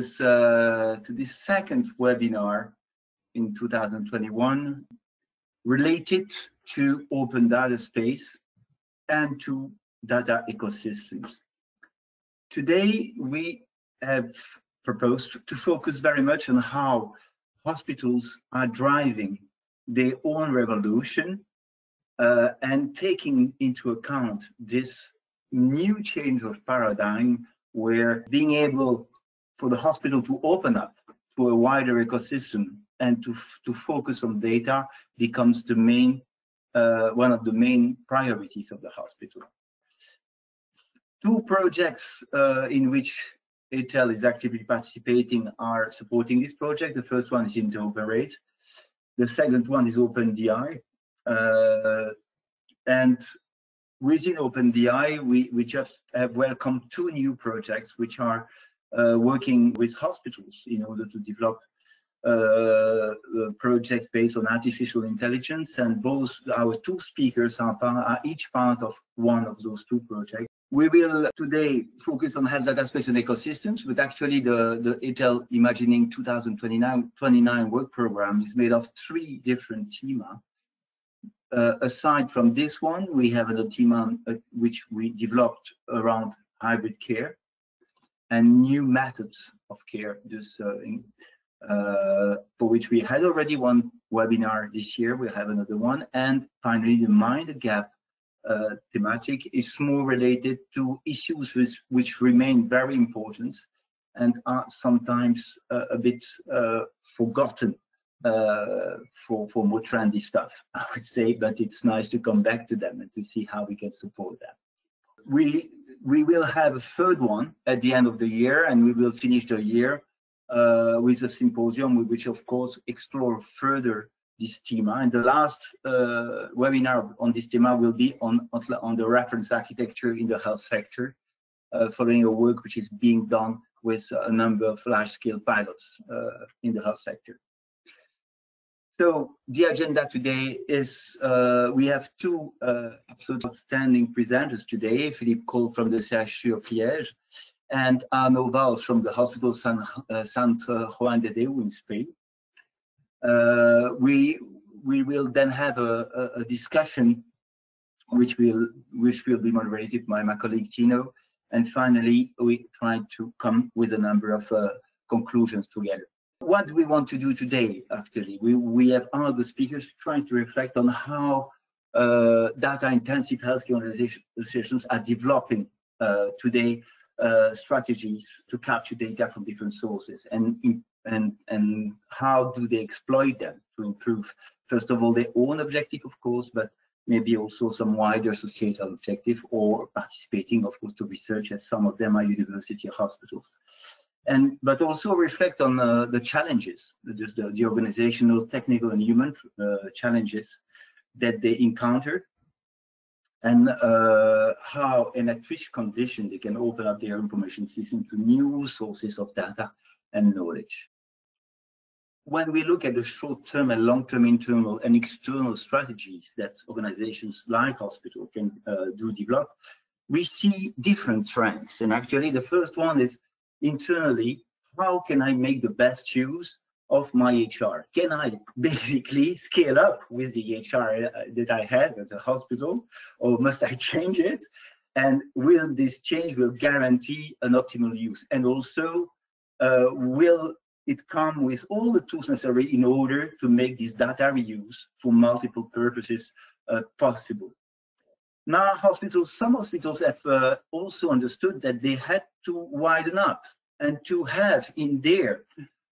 this uh, to this second webinar in 2021 related to open data space and to data ecosystems. Today we have proposed to focus very much on how hospitals are driving their own revolution uh, and taking into account this new change of paradigm where being able for the hospital to open up to a wider ecosystem and to, to focus on data becomes the main, uh, one of the main priorities of the hospital. Two projects uh, in which EHTEL is actively participating are supporting this project. The first one is InteropEHRate. The second one is OpenDEI. Uh, and within OpenDEI, we, we just have welcomed two new projects which are working with hospitals in order to develop uh, projects based on artificial intelligence. And both our two speakers are, part, are each part of one of those two projects. We will today focus on health data space and ecosystems, but actually the, the EHTEL Imagining 2029 29 work program is made of three different temas uh, aside from this one, we have another team on, uh, which we developed around hybrid care and new methods of care, just uh, uh, for which we had already one webinar this year. We have another one. And finally, the mind gap uh, thematic is more related to issues which, which remain very important and are sometimes uh, a bit forgotten uh, for for more trendy stuff, I would say. But it's nice to come back to them and to see how we can support them. We we will have a third one at the end of the year, and we will finish the year uh, with a symposium, which of course explore further this theme. And the last uh, webinar on this theme will be on on the reference architecture in the health sector, uh, following a work which is being done with a number of large-scale pilots uh, in the health sector. So the agenda today is uh, we have two uh, outstanding presenters today, Philippe Kolh from the CHU of Liège and Arnaud Valls from the Hospital San, uh, Juan de Deu in Spain. Uh, we we will then have a, a, a, discussion which will which will be moderated by my colleague Tino. And finally, we try to come with a number of uh, conclusions together. What do we want to do today, actually? We, we have other speakers trying to reflect on how uh, data-intensive healthcare organizations are developing uh, today uh, strategies to capture data from different sources and, and, and how do they exploit them to improve, first of all, their own objective, of course, but maybe also some wider societal objective or participating, of course, to research as some of them are university hospitals and but also reflect on uh, the challenges, the, the, organizational, technical, and human uh, challenges that they encounter, and uh, how and at which condition they can open up their information system to new sources of data and knowledge. When we look at the short-term and long-term internal and external strategies that organizations like hospital can uh, do develop, we see different trends. And actually, the first one is internally, how can I make the best use of my EHR? Can I basically scale up with the EHR uh, that I have at the hospital, or must I change it? And will this change will guarantee an optimal use? And also, uh, will it come with all the tools necessary in order to make this data reuse for multiple purposes uh, possible? Now, hospitals, some hospitals have uh, also understood that they had to widen up and to have in their,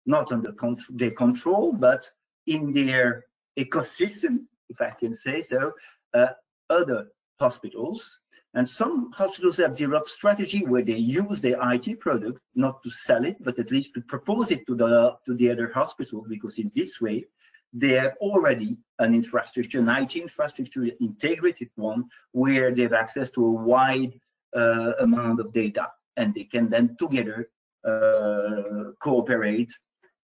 not under con their control, but in their ecosystem, if I can say so, uh, other hospitals. And some hospitals have developed strategy where they use their IT product, not to sell it, but at least to propose it to the, to the other hospital, because in this way, they have already an infrastructure, an IT infrastructure, integrated one, where they have access to a wide uh, amount of data. And they can then together uh, cooperate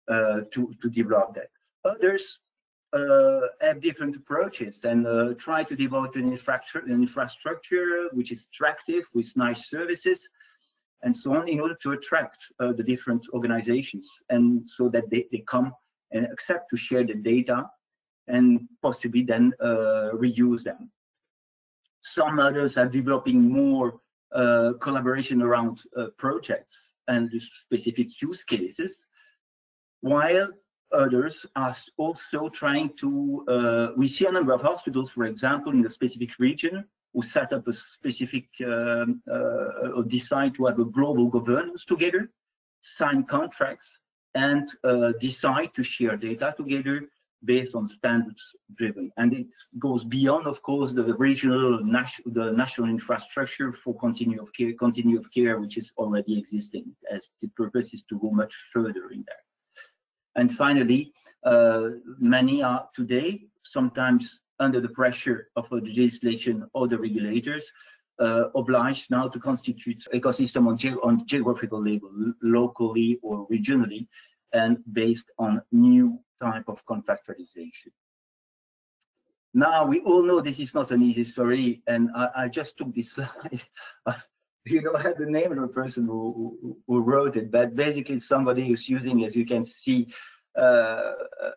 uh, to, to develop that. Others uh, have different approaches and uh, try to develop an infrastructure, an infrastructure which is attractive with nice services and so on in order to attract uh, the different organizations and so that they, they come and accept to share the data and possibly then uh, reuse them. Some others are developing more uh, collaboration around uh, projects and specific use cases, while others are also trying to, uh, we see a number of hospitals, for example, in a specific region who set up a specific, um, uh, or decide to have a global governance together, sign contracts, and uh, decide to share data together based on standards driven. And it goes beyond, of course, the regional, national, the national infrastructure for continuity of care, continuity of care, which is already existing, as the purpose is to go much further in there. And finally, uh, many are today, sometimes under the pressure of the legislation or the regulators, uh, obliged now to constitute ecosystem on, ge on geographical level, locally or regionally, and based on new type of contractualization. Now, we all know this is not an easy story, and I, I just took this slide. you don't have the name of the person who, who, who, wrote it, but basically somebody who's using, as you can see, uh,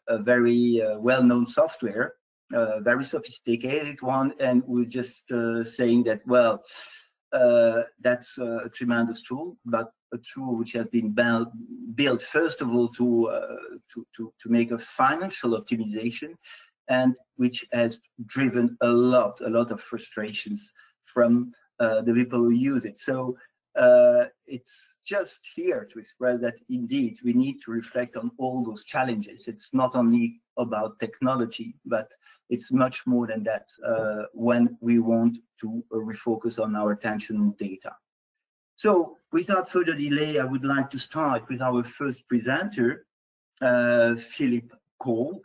a very uh, well-known software, uh, very sophisticated one, and we're just uh, saying that, well, uh, that's a tremendous tool, but a tool which has been built first of all to, uh, to, to, to make a financial optimization and which has driven a lot, a lot of frustrations from uh, the people who use it. So it's just here to express that indeed we need to reflect on all those challenges. It's not only about technology, but it's much more than that uh, when we want to refocus on our attention on data. So without further delay, I would like to start with our first presenter, uh, Philippe Kolh,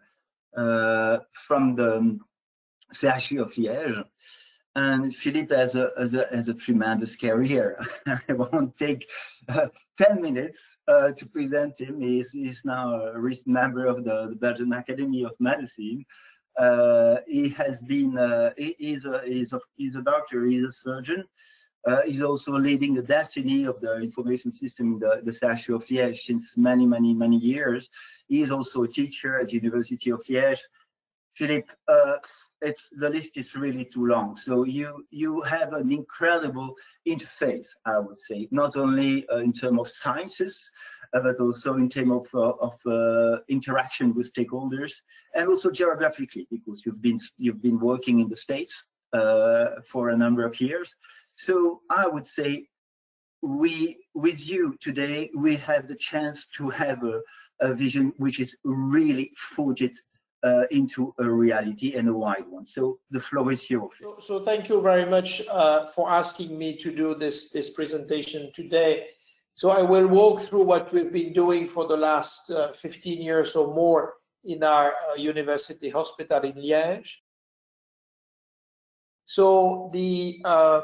uh, from the CHU of Liège. And Philippe has a, has a, has a tremendous career. I won't take uh, 10 minutes uh, to present him. He's, he's now a recent member of the, the Belgian Academy of Medicine. Uh, he has been, uh, he, he's, a, a, he's a doctor, he's a surgeon. Uh, he's also leading the destiny of the information system in the, the CHU of Liège since many, many, many years. He is also a teacher at the University of Liège. Philippe, it's the list is really too long. So you you have an incredible interface, I would say, not only uh, in terms of sciences, but also in terms of uh, of uh, interaction with stakeholders, and also geographically, because you've been you've been working in the states uh, for a number of years. So I would say we, with you today, we have the chance to have a, a vision which is really forged uh, into a reality and a wide one. So the floor is yours. So, so thank you very much uh, for asking me to do this, this presentation today. So I will walk through what we've been doing for the last uh, 15 years or more in our uh, university hospital in Liège. So the uh,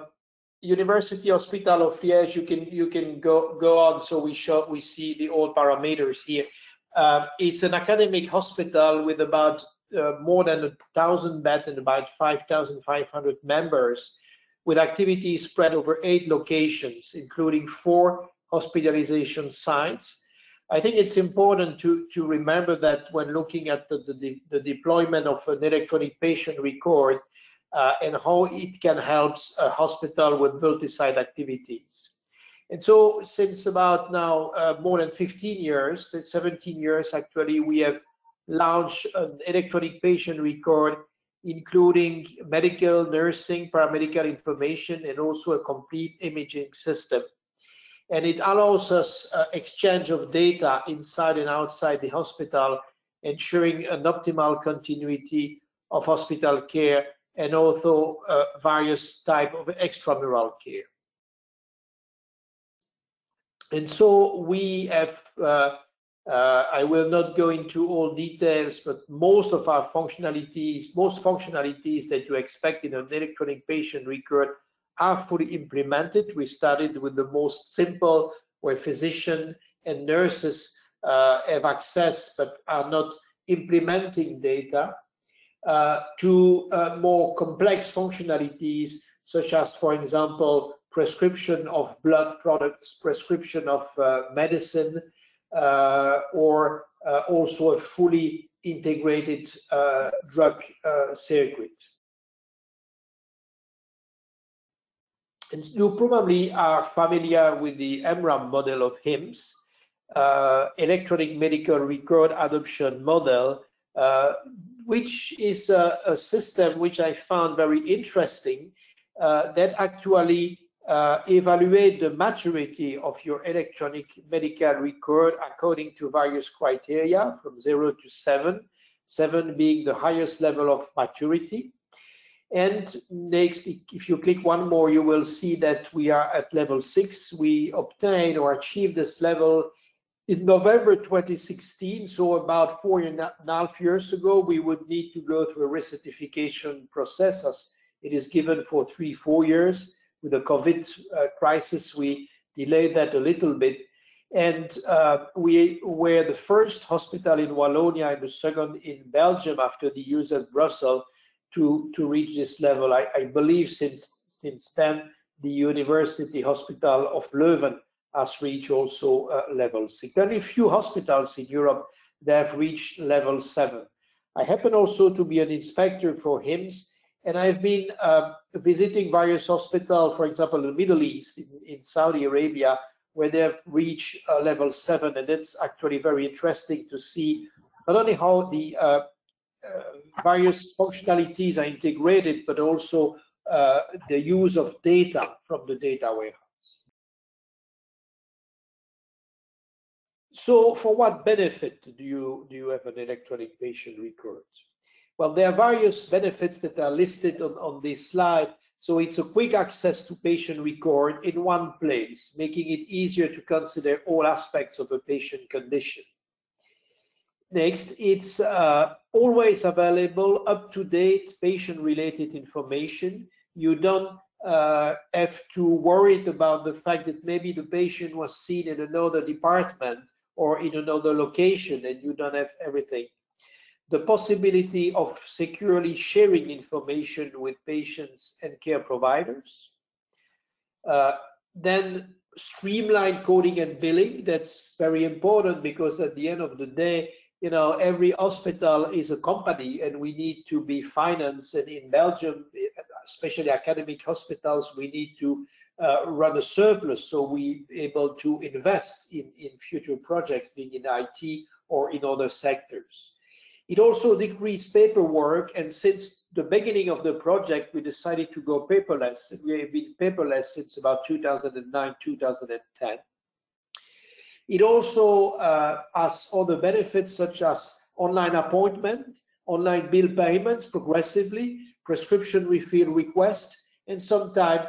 University Hospital of Liège, you can you can go go on. So we show we see the old parameters here. Uh, it's an academic hospital with about uh, more than a thousand beds and about 5,500 members, with activities spread over eight locations, including four hospitalization sites. I think it's important to to remember that when looking at the the, the deployment of an electronic patient record uh, and how it can help a hospital with multi-site activities. And so since about now uh, more than 15 years, 17 years actually, we have launched an electronic patient record including medical, nursing, paramedical information, and also a complete imaging system. And it allows us uh, exchange of data inside and outside the hospital, ensuring an optimal continuity of hospital care and also uh, various type of extramural care. And so we have, uh, uh, I will not go into all details, but most of our functionalities, most functionalities that you expect in an electronic patient record are fully implemented. We started with the most simple, where physician and nurses uh, have access but are not implementing data. Uh, to uh, more complex functionalities, such as, for example, prescription of blood products, prescription of uh, medicine, uh, or uh, also a fully integrated drug circuit. And you probably are familiar with the EMRAM model of HIMSS, uh, electronic medical record adoption model, uh, which is a, a, system which I found very interesting uh, that actually uh, evaluate the maturity of your electronic medical record according to various criteria from zero to seven, seven being the highest level of maturity. And next, if you click one more, you will see that we are at level six. We obtained or achieved this level in November 2016, so about four and a half years ago, we would need to go through a recertification process as it is given for three, four years. With the COVID uh, crisis, we delayed that a little bit. And uh, we were the first hospital in Wallonia and the second in Belgium after the use at Brussels to, to reach this level. I, I believe since, since then, the University Hospital of Leuven has reached also uh, level six. A few hospitals in Europe that have reached level seven. I happen also to be an inspector for HIMSS, and I've been uh, visiting various hospitals, for example, in the Middle East, in, in Saudi Arabia, where they have reached uh, level seven, and it's actually very interesting to see not only how the uh, various functionalities are integrated, but also uh, the use of data from the data warehouse. So for what benefit do you, do you have an electronic patient record? Well, there are various benefits that are listed on, on this slide. So it's a quick access to patient record in one place, making it easier to consider all aspects of a patient condition. Next, it's uh, always available, up-to-date patient-related information. You don't uh, have to worry about the fact that maybe the patient was seen in another department or in another location and you don't have everything. The possibility of securely sharing information with patients and care providers. Uh, then streamline coding and billing. That's very important because at the end of the day, you know, every hospital is a company and we need to be financed. And in Belgium, especially academic hospitals, we need to uh, run a surplus so we able to invest in, in future projects, being in IT or in other sectors. It also decreased paperwork, and since the beginning of the project, we decided to go paperless. We have been paperless since about 2009, 2010. It also uh, has other benefits such as online appointment, online bill payments progressively, prescription refill request, and sometimes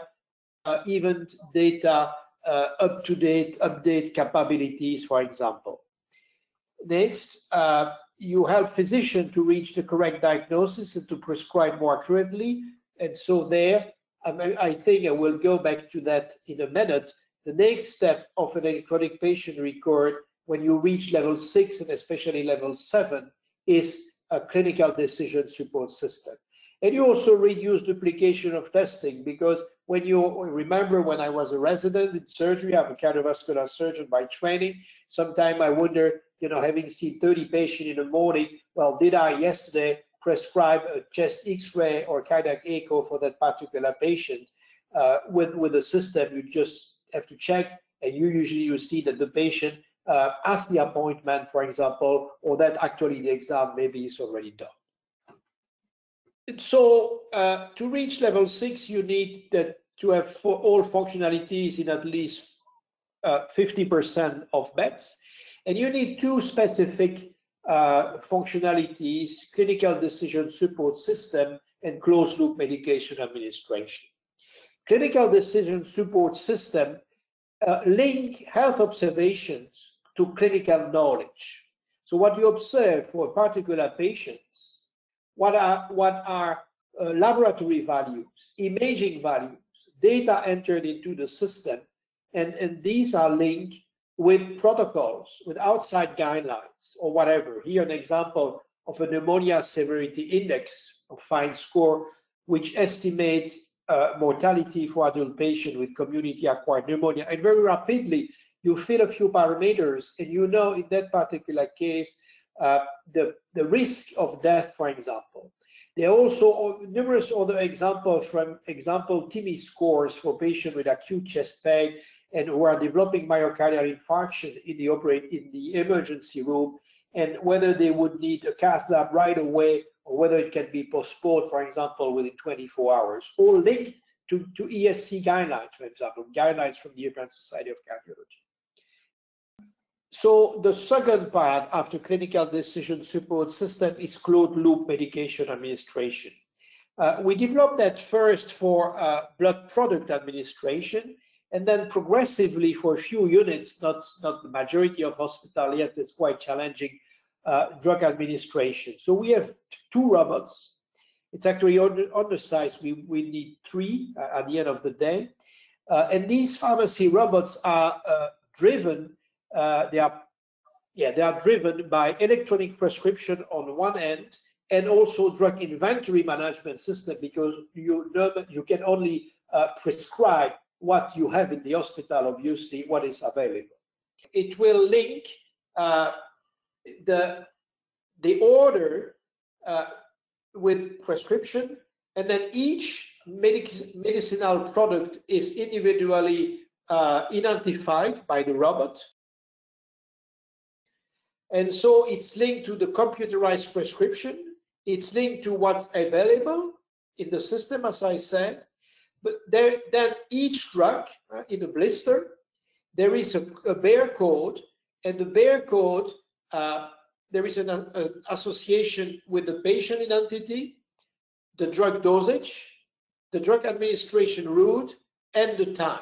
uh, even data uh, up-to-date update capabilities, for example. Next, uh, you help physician to reach the correct diagnosis and to prescribe more accurately. And so there, I think I will go back to that in a minute. The next step of an electronic patient record when you reach level six and especially level seven is a clinical decision support system. And you also reduce duplication of testing because when you remember when I was a resident in surgery, I'm a cardiovascular surgeon by training. Sometimes I wonder, you know, having seen 30 patients in the morning, well, did I yesterday prescribe a chest X-ray or cardiac echo for that particular patient? Uh, with with the system, you just have to check, and you usually you see that the patient uh, asked the appointment, for example, or that actually the exam maybe is already done so uh, to reach level six, you need that to have for all functionalities in at least 50% uh, of beds. And you need two specific uh, functionalities, clinical decision support system and closed loop medication administration. Clinical decision support system uh, link health observations to clinical knowledge. So what you observe for particular patients what are, what are uh, laboratory values, imaging values, data entered into the system, and, and these are linked with protocols, with outside guidelines or whatever. Here an example of a pneumonia severity index of fine score, which estimates uh, mortality for adult patients with community-acquired pneumonia. And very rapidly, you fill a few parameters, and you know in that particular case, uh, the, the risk of death, for example. There are also numerous other examples from example TIMI scores for patients with acute chest pain and who are developing myocardial infarction in the operate in the emergency room, and whether they would need a cath lab right away or whether it can be postponed, for example, within 24 hours, all linked to, to ESC guidelines, for example, guidelines from the European Society of Cardiology. So the second part after clinical decision support system is closed loop medication administration. Uh, we developed that first for uh, blood product administration and then progressively for a few units, not, not the majority of hospital yet, it's quite challenging, drug administration. So we have two robots. It's actually undersized. We, we need three uh, at the end of the day. Uh, and these pharmacy robots are uh, driven, uh, they are yeah, they are driven by electronic prescription on one end and also drug inventory management system because you you can only uh, prescribe what you have in the hospital, obviously, what is available. It will link uh, the, the order uh, with prescription, and then each medic medicinal product is individually uh, identified by the robot. And so it's linked to the computerized prescription. It's linked to what's available in the system, as I said. But there, then each drug uh, in a blister, there is a, a barcode, and the barcode, uh, there is an, an association with the patient identity, the drug dosage, the drug administration route, and the time.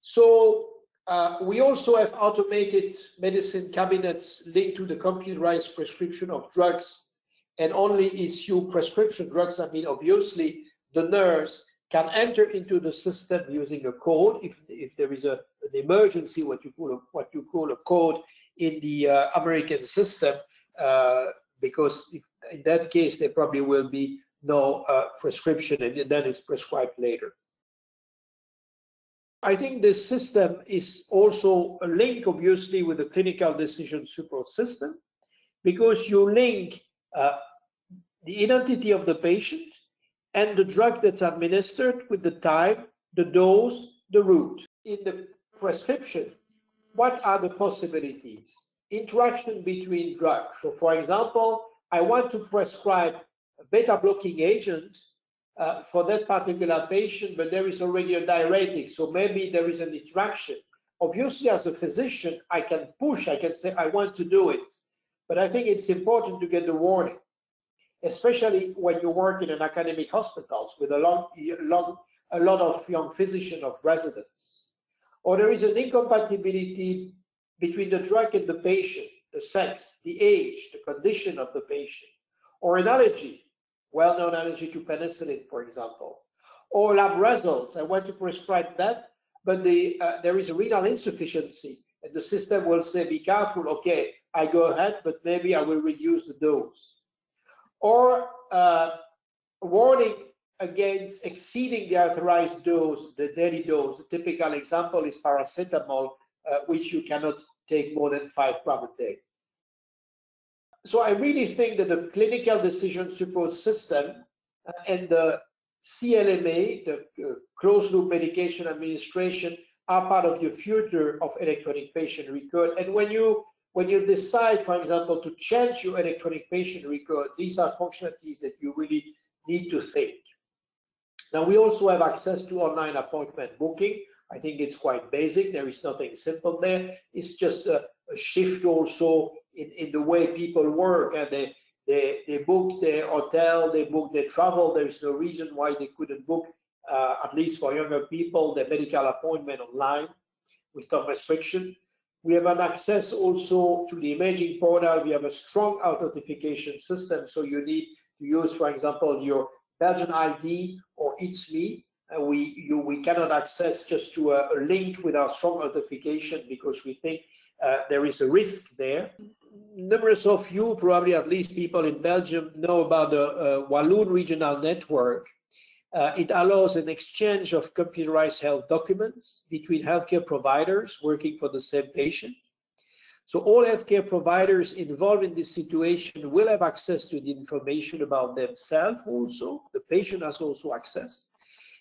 So uh, we also have automated medicine cabinets linked to the computerized prescription of drugs and only issue prescription drugs. I mean, obviously, the nurse can enter into the system using a code if, if there is a, an emergency, what you call a, what you call a code in the uh, American system, uh, because if, in that case there probably will be no uh, prescription and then it's prescribed later. I think this system is also a link, obviously, with the clinical decision support system, because you link uh, the identity of the patient and the drug that's administered with the time, the dose, the route. In the prescription, what are the possibilities? Interaction between drugs. So, for example, I want to prescribe a beta blocking agent uh, for that particular patient, but there is already a diuretic. So maybe there is an interaction. Obviously, as a physician, I can push, I can say, I want to do it. But I think it's important to get the warning especially when you work in an academic hospitals with a lot, long, a lot of young physicians of residents. Or there is an incompatibility between the drug and the patient, the sex, the age, the condition of the patient, or an allergy, well-known allergy to penicillin, for example, or lab results. I want to prescribe that, but the, uh, there is a renal insufficiency, and the system will say, be careful, okay, I go ahead, but maybe I will reduce the dose or uh, warning against exceeding the authorized dose, the daily dose. The typical example is paracetamol, uh, which you cannot take more than five grams a day. So I really think that the clinical decision support system uh, and the CLMA, the uh, closed loop medication administration, are part of the future of electronic patient record. And when you when you decide, for example, to change your electronic patient record, these are functionalities that you really need to think. Now, we also have access to online appointment booking. I think it's quite basic. There is nothing simple there. It's just a, a shift also in, in the way people work and they, they, they book their hotel, they book their travel. There is no reason why they couldn't book, uh, at least for younger people, their medical appointment online with some restriction. We have an access also to the imaging portal. We have a strong authentication system. So you need to use, for example, your Belgian ID or itsme. Uh, we you, we cannot access just to a, a, link with our strong authentication because we think uh, there is a risk there. numerous of you, probably at least people in Belgium, know about the uh, Walloon Regional Network. Uh, it allows an exchange of computerized health documents between healthcare providers working for the same patient. So all healthcare providers involved in this situation will have access to the information about themselves also. The patient has also access.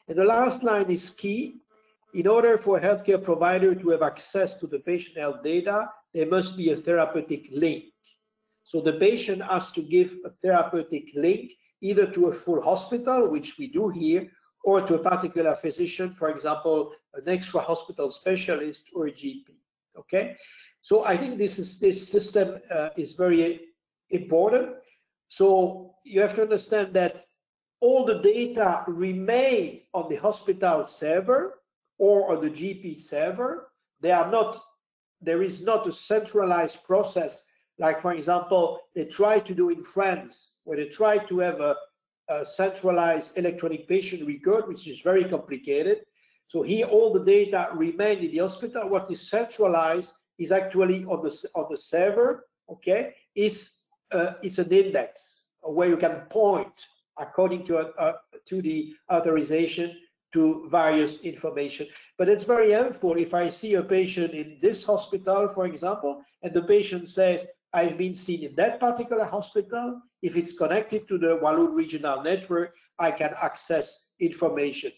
And the last line is key. In order for healthcare provider to have access to the patient health data, there must be a therapeutic link. So the patient has to give a therapeutic link either to a full hospital, which we do here, or to a particular physician, for example, an extra hospital specialist or a GP. Okay, so I think this is this system uh, is very important. So you have to understand that all the data remain on the hospital server or on the GP server. They are not. There is not a centralized process like for example, they try to do in France, where they try to have a, a centralized electronic patient record, which is very complicated. So here, all the data remain in the hospital. What is centralized is actually on the on the server. Okay, is uh, is an index where you can point according to uh, to the authorization to various information. But it's very helpful if I see a patient in this hospital, for example, and the patient says, I've been seen in that particular hospital. If it's connected to the Walloon regional network, I can access information.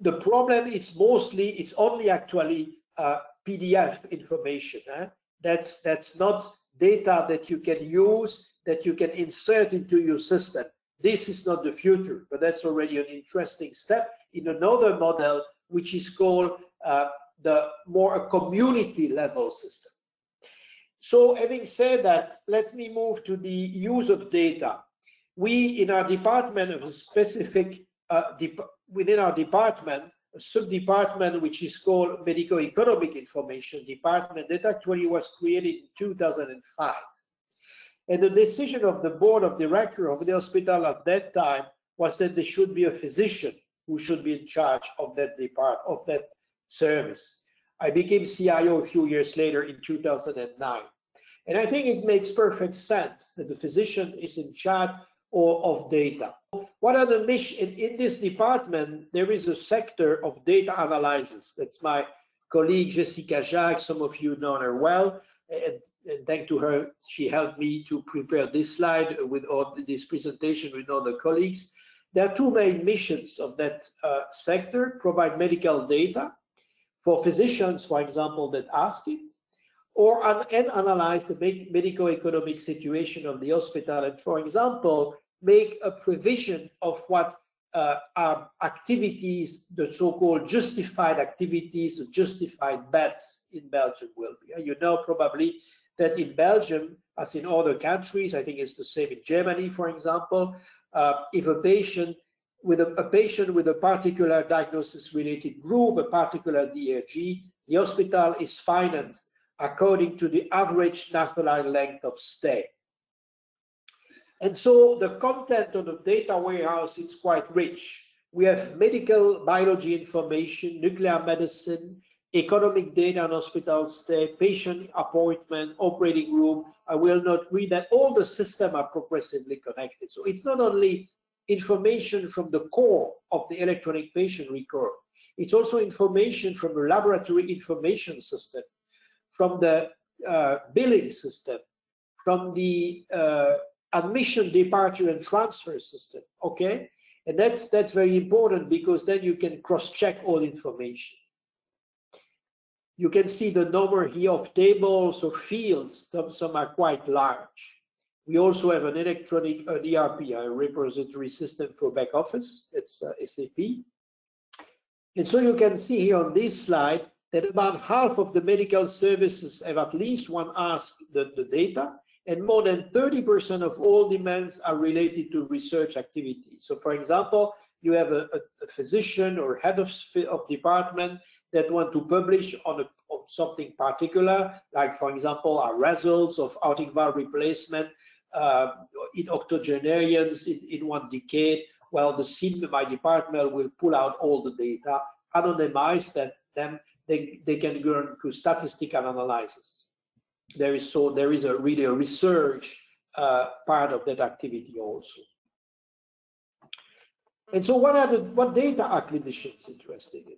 The problem is mostly, it's only actually uh, PDF information. Eh? That's, that's not data that you can use, that you can insert into your system. This is not the future, but that's already an interesting step in another model, which is called uh, the more a community level system. So having said that, let me move to the use of data. We, in our department, of a specific, uh, within our department, a sub-department which is called Medical Economic Information Department that actually was created in 2005. And the decision of the board of director of the hospital at that time was that there should be a physician who should be in charge of that depart of that service. I became CIO a few years later in 2009. And I think it makes perfect sense that the physician is in charge of, data. What are the mission in, in, this department? There is a sector of data analysis. That's my colleague Jessica Jacques. Some of you know her well. And, and thanks to her, she helped me to prepare this slide with all this presentation with other colleagues. There are two main missions of that uh, sector: provide medical data for physicians, for example, that ask it, or an, and analyze the medical economic situation of the hospital. And for example, make a provision of what uh, are activities, the so-called justified activities, justified beds in Belgium will be. You know probably that in Belgium, as in other countries, I think it's the same in Germany, for example, uh, if a patient with a, a patient with a particular diagnosis related group, a particular DRG, the hospital is financed according to the average national length of stay. And so the content of the data warehouse is quite rich. We have medical biology information, nuclear medicine, economic data on hospital stay, patient appointment, operating room. I will not read that. All the systems are progressively connected. So it's not only information from the core of the electronic patient record. It's also information from the laboratory information system, from the uh, billing system, from the uh, admission, departure, and transfer system. Okay, and that's that's very important because then you can cross-check all information. You can see the number here of tables or fields. Some some are quite large. We also have an electronic an ERP, a repository system for back office. It's uh, SAP. And so you can see here on this slide that about half of the medical services have at least one ask the, the data, and more than 30% of all demands are related to research activities. So for example, you have a, a, a physician or head of, of department that want to publish on, a, on something particular, like for example, our results of valve replacement uh, in octogenarians in, in one decade, well, the CMI department will pull out all the data, anonymize them, then they, they can go to statistical analysis. there is so there is a really a research uh, part of that activity also. And so what are the what data are clinicians interested in?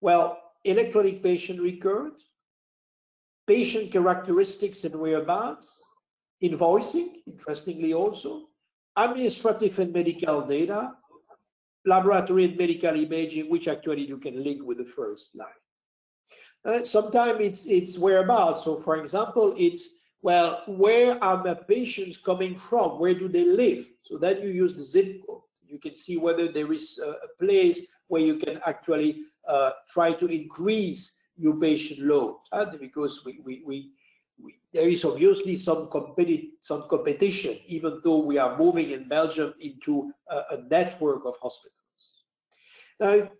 Well, electronic patient record, patient characteristics and whereabouts, invoicing, interestingly also, administrative and medical data, laboratory and medical imaging, which actually you can link with the first line. Uh, sometimes it's it's whereabouts. So for example, it's well, where are the patients coming from? Where do they live? So that you use the zip code. You can see whether there is a, a place where you can actually uh, try to increase your patient load uh, because we, we, we, we, there is obviously some, competi some competition, even though we are moving in Belgium into a, a network of hospitals. Now,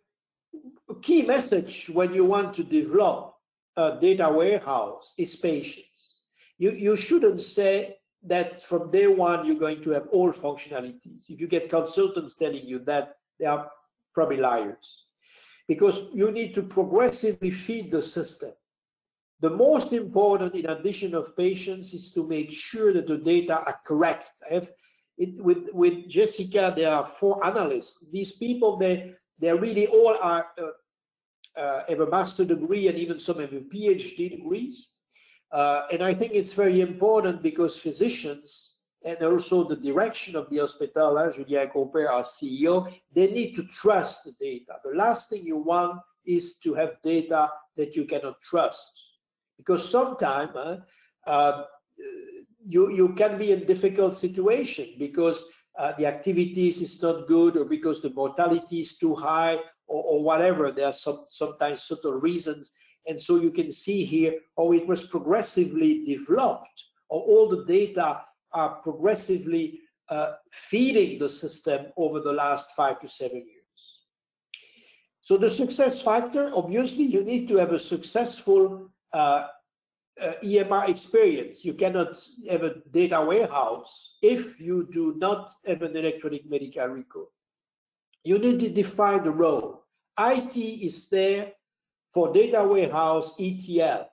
a key message when you want to develop a data warehouse is patience. You, you shouldn't say that from day one you're going to have all functionalities. If you get consultants telling you that, they are probably liars. Because you need to progressively feed the system. The most important, in addition of patience, is to make sure that the data are correct. It, with with Jessica, there are four analysts. These people, they they really all are uh, uh, have a master degree and even some have a PhD degrees. Uh, and I think it's very important because physicians and also the direction of the hospital, as Julien Compère, our CEO, they need to trust the data. The last thing you want is to have data that you cannot trust. Because sometimes uh, uh, you, you can be in difficult situation because uh, the activities is not good or because the mortality is too high or, or whatever. There are some sometimes subtle reasons. And so you can see here how it was progressively developed, or all the data are progressively uh, feeding the system over the last five to seven years. So the success factor, obviously, you need to have a successful uh, uh, EMR experience. You cannot have a data warehouse if you do not have an electronic medical record. You need to define the role. IT is there for data warehouse ETL.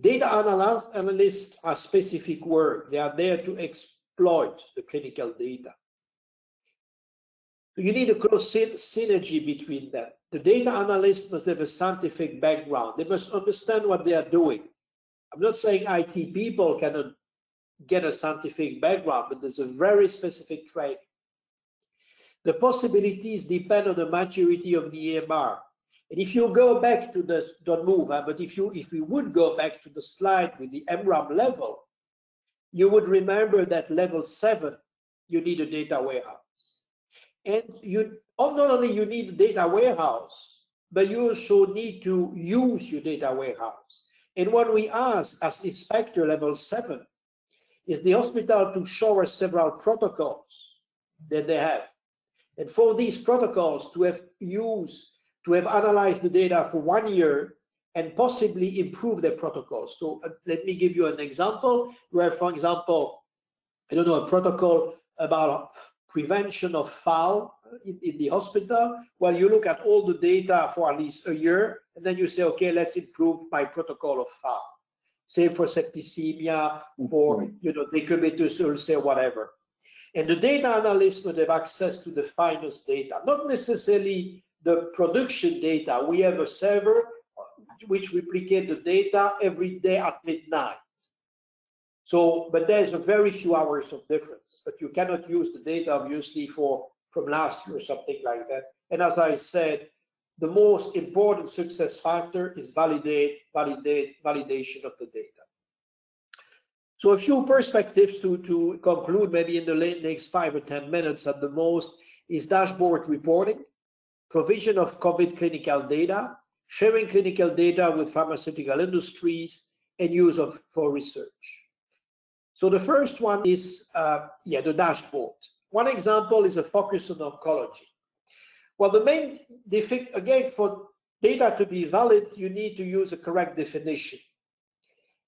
Data analysts, analysts are specific work. They are there to exploit the clinical data. You need a close synergy between them. The data analyst must have a scientific background. They must understand what they are doing. I'm not saying IT people cannot get a scientific background, but there's a very specific training. The possibilities depend on the maturity of the EMR. And if you go back to the, don't move, huh? but if you if we would go back to the slide with the EMRAM level, you would remember that level seven, you need a data warehouse. And you oh, not only you need data warehouse, but you also need to use your data warehouse. And what we ask as inspector level seven is the hospital to show us several protocols that they have. And for these protocols to have used to have analyzed the data for one year and possibly improve their protocols. So uh, let me give you an example where, for example, I don't know, a protocol about prevention of foul in, in, the hospital. Well, you look at all the data for at least a year, and then you say, okay, let's improve my protocol of foul. Same for septicemia, mm-hmm. for you know, decubitus ulcer, whatever. And the data analyst would have access to the finest data, not necessarily the production data. We have a server which replicate the data every day at midnight. So, but there's a very few hours of difference, but you cannot use the data obviously for from last year or something like that. And as I said, the most important success factor is validate, validate, validation of the data. So a few perspectives to, to conclude maybe in the next five or 10 minutes at the most is dashboard reporting provision of COVID clinical data, sharing clinical data with pharmaceutical industries, and use of for research. So the first one is, uh, yeah, the dashboard. One example is a focus on oncology. Well, the main again, for data to be valid, you need to use a correct definition.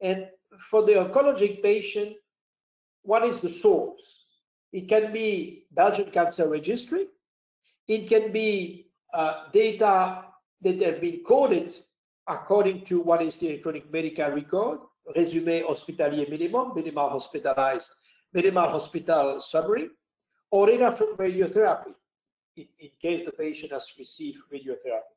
And for the oncologic patient, what is the source? It can be Belgian Cancer Registry. It can be uh, data that have been coded according to what is the electronic medical record, résumé hospitalier minimum, minimal hospitalized, minimal hospital summary, or from radiotherapy, in, in case the patient has received radiotherapy.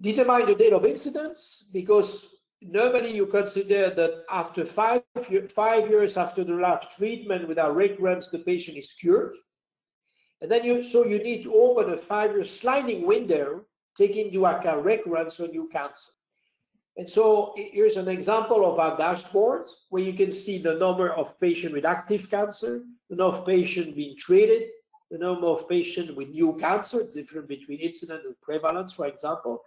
Determine the date of incidence, because normally you consider that after five, five years after the last treatment without recurrence, the patient is cured. And then you, so you need to open a five-year sliding window, taking into account recurrence or new cancer. And so here's an example of our dashboard where you can see the number of patients with active cancer, the number of patients being treated, the number of patients with new cancer, different between incidence and prevalence, for example.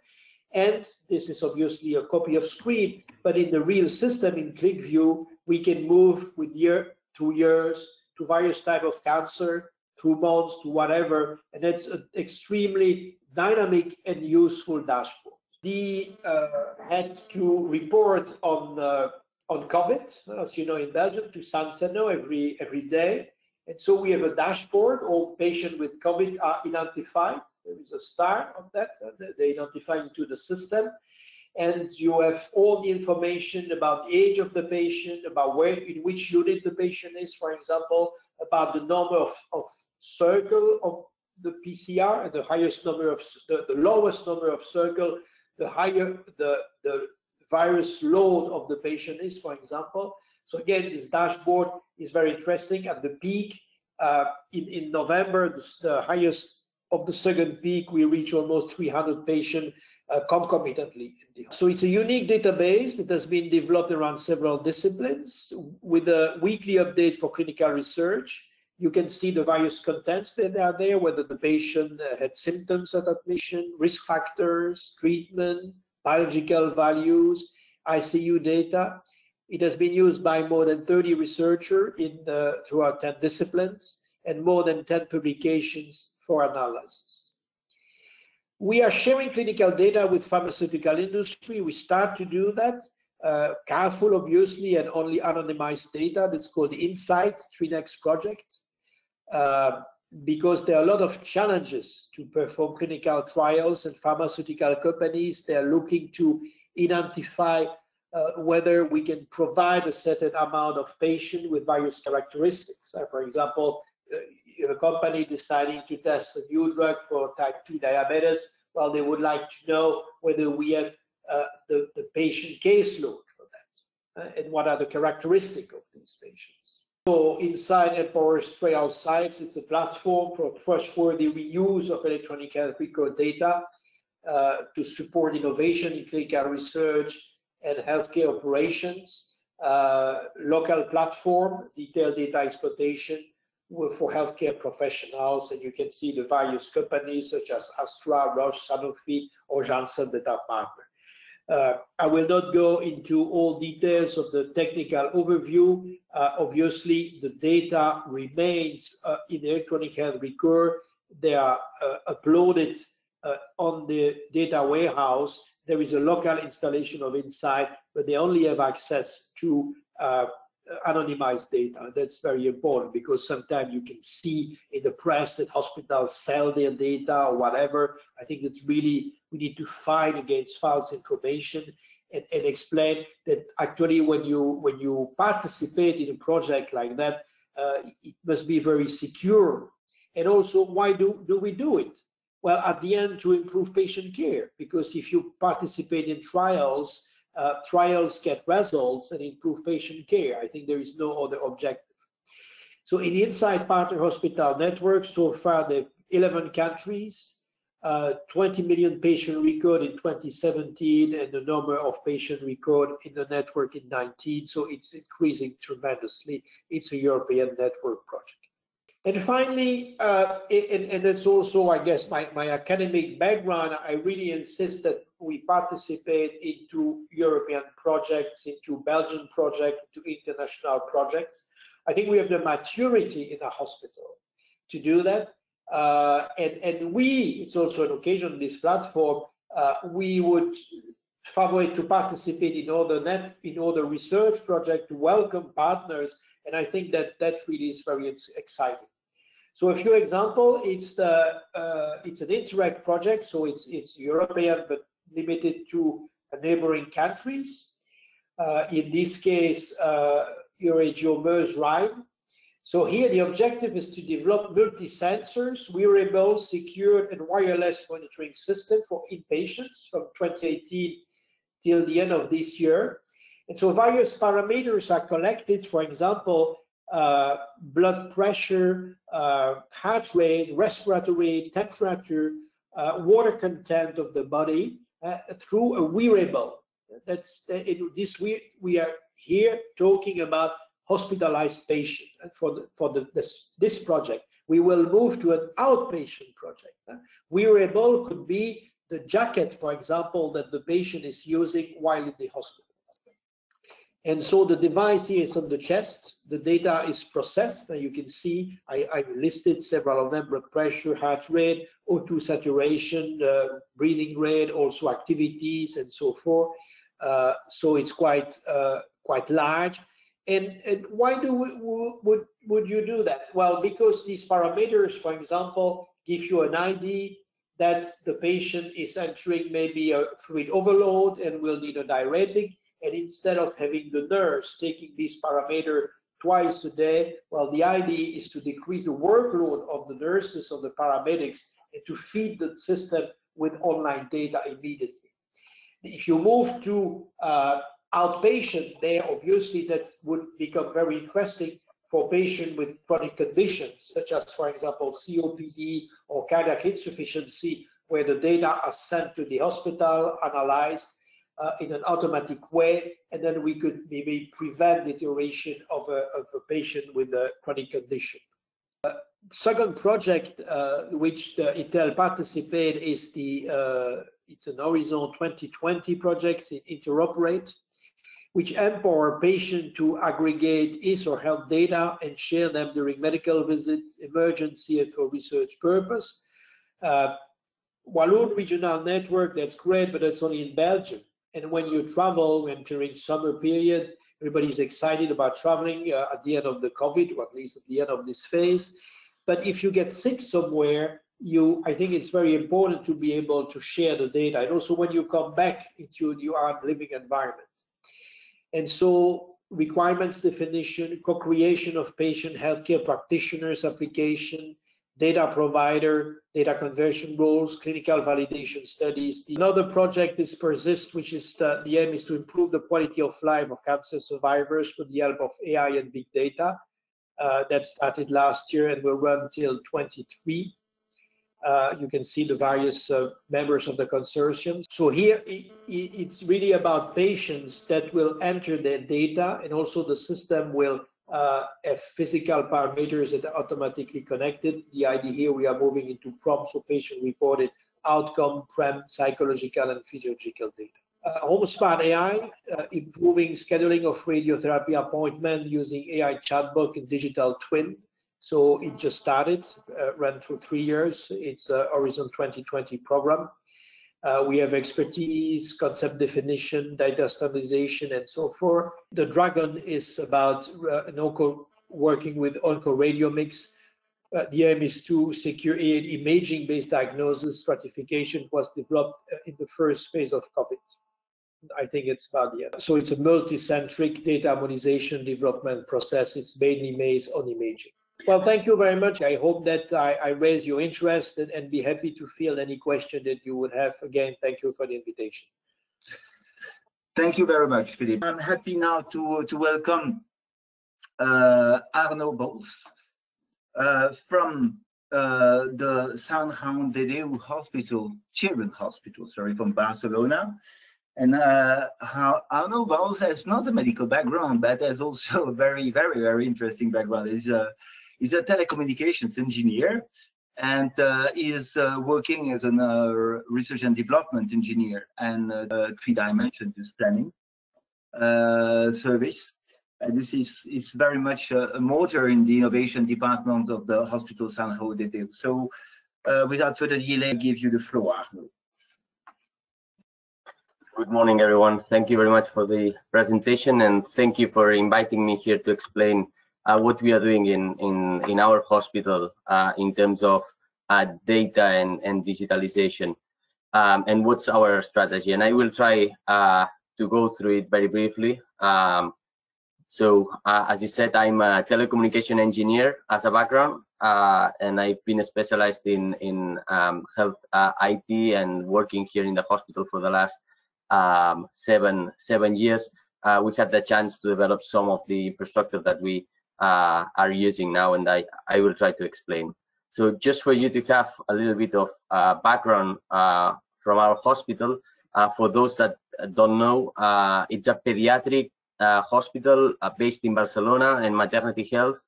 And this is obviously a copy of screen, but in the real system in QlikView, we can move with year, two years, to various type of cancer, two months, to whatever. And it's an extremely dynamic and useful dashboard. We uh, had to report on uh, on COVID, as you know, in Belgium, to Sciensano every every day. And so we have a dashboard. All patients with COVID are identified. There is a star on that. They identify into the system. And you have all the information about the age of the patient, about where, in which unit the patient is, for example, about the number of, of circle of the PCR and the highest number of, the, the lowest number of circle, the higher the, the virus load of the patient is, for example. So again, this dashboard is very interesting. At the peak, uh, in, in November, the, the highest of the second peak, we reach almost 300 patients uh, concomitantly. So it's a unique database that has been developed around several disciplines with a weekly update for clinical research. You can see the various contents that are there, whether the patient uh, had symptoms at admission, risk factors, treatment, biological values, ICU data. It has been used by more than 30 researchers in the, throughout 10 disciplines and more than 10 publications for analysis. We are sharing clinical data with pharmaceutical industry. We start to do that. Uh, careful, obviously, and only anonymized data. That's called the InSite TriNetX project. Uh, because there are a lot of challenges to perform clinical trials and pharmaceutical companies, they're looking to identify uh, whether we can provide a certain amount of patient with various characteristics. Uh, for example, uh, a company deciding to test a new drug for type 2 diabetes, well, they would like to know whether we have uh, the, the patient caseload for that uh, and what are the characteristics of these patients. So inside Empower's Trial Sites, it's a platform for trustworthy reuse of electronic health record data uh, to support innovation in clinical research and healthcare operations, uh, local platform, detailed data exploitation, for healthcare professionals, and you can see the various companies such as Astra, Roche, Sanofi, or Janssen that are partners. Uh, I will not go into all details of the technical overview. Uh, obviously, the data remains uh, in the electronic health record. They are uploaded on the data warehouse. There is a local installation of InSite, but they only have access to anonymized data. That's very important because sometimes you can see in the press that hospitals sell their data or whatever. I think that's really, we need to fight against false information and, and explain that actually when you when you participate in a project like that, uh, it must be very secure. And also, why do, do we do it? Well, at the end, to improve patient care, because if you participate in trials, uh, trials get results and improve patient care. I think there is no other objective. So in the InSite Partner Hospital Network, so far the 11 countries, uh, 20 million patient record in 2017 and the number of patient record in the network in 19. So it's increasing tremendously. It's a European network project. And finally, uh, and, and that's also, I guess, my, my academic background, I really insist that we participate into European projects, into Belgian projects, into international projects. I think we have the maturity in a hospital to do that. Uh, and, and we, it's also an occasion on this platform, uh, we would favorite to participate in other net, in other research projects, to welcome partners. And I think that that really is very exciting. So a few example, it's the uh, it's an Interreg project, so it's it's European, but limited to neighboring countries. Uh, in this case, uh, Euregio Meuse-Rhine. So here the objective is to develop multi-sensors, wearable, secured, and wireless monitoring system for inpatients from 2018 till the end of this year. And so various parameters are collected, for example, uh, blood pressure, uh, heart rate, respiratory temperature, uh, water content of the body uh, through a wearable. That's it, this we we are here talking about hospitalized patient for the, for the, this this project. We will move to an outpatient project. Wearable could be the jacket, for example, that the patient is using while in the hospital. And so the device here is on the chest. The data is processed. And you can see I, I listed several of them, blood pressure, heart rate, O2 saturation, uh, breathing rate, also activities and so forth. Uh, so it's quite uh, quite large. And, and why do we, would would you do that? Well, because these parameters, for example, give you an idea that the patient is entering maybe a fluid overload and will need a diuretic and instead of having the nurse taking this parameter twice a day, well, the idea is to decrease the workload of the nurses or the paramedics and to feed the system with online data immediately. If you move to uh, outpatient there, obviously that would become very interesting for patients with chronic conditions, such as, for example, COPD or cardiac insufficiency, where the data are sent to the hospital, analyzed, uh, in an automatic way, and then we could maybe prevent deterioration of a, of a patient with a chronic condition. Uh, second project uh, which the ITEL participate is the uh, it's an Horizon 2020 project in InteropEHRate, which empower patient to aggregate his or health data and share them during medical visit, emergency, and for research purpose. Uh, Walloon Regional Network, that's great, but that's only in Belgium. And when you travel, when during summer period, everybody's excited about traveling uh, at the end of the COVID, or at least at the end of this phase. But if you get sick somewhere, you, I think it's very important to be able to share the data. And also when you come back into your living environment. And so requirements definition, co-creation of patient healthcare practitioners application, data provider, data conversion rules, clinical validation studies. Another project is PERSIST, which is the, the aim is to improve the quality of life of cancer survivors with the help of AI and big data. Uh, that started last year and will run till 23. Uh, you can see the various uh, members of the consortium. So here it, it's really about patients that will enter their data and also the system will uh, physical parameters that are automatically connected. The idea here, we are moving into PROMs so patient reported outcome, prem, psychological and physiological data. Uh, HomeSmart AI, uh, improving scheduling of radiotherapy appointment using AI chatbot and digital twin. So it just started, uh, ran through three years. It's a Horizon 2020 program. Uh, we have expertise, concept definition, data standardization, and so forth. The Dragon is about uh, onco working with oncoradiomics. Uh, the aim is to secure imaging-based diagnosis stratification was developed uh, in the first phase of COVID. I think it's about the end. So it's a multi-centric data harmonization development process. It's mainly based on imaging. Well, thank you very much. I hope that I, I raise your interest and, and, be happy to field any question that you would have. Again, thank you for the invitation. Thank you very much, Philippe. I'm happy now to, to welcome uh, Arnau Valls uh, from uh, the San Juan de Déu Hospital, Children's Hospital, sorry, from Barcelona. And uh, Arnau Valls has not a medical background, but has also a very, very, very interesting background. He's a He's a telecommunications engineer and uh, is uh, working as a uh, research and development engineer and uh, three-dimension planning uh, service. And this is, is very much a, a, motor in the innovation department of the Hospital de Déu. So uh, without further delay, I give you the floor, Arnau. Good morning, everyone. Thank you very much for the presentation and thank you for inviting me here to explain what we are doing in in in our hospital uh, in terms of uh, data and and digitalization. um, and what's our strategy. And I will try uh, to go through it very briefly. Um, so uh, as you said, I'm a telecommunication engineer as a background, uh, and I've been specialized in in um, health uh, IT and working here in the hospital for the last um, seven seven years. Uh, we had the chance to develop some of the infrastructure that we uh, are using now, and I I will try to explain. So just for you to have a little bit of uh, background from our hospital, for those that don't know, it's a pediatric uh, hospital uh, based in Barcelona and maternity health.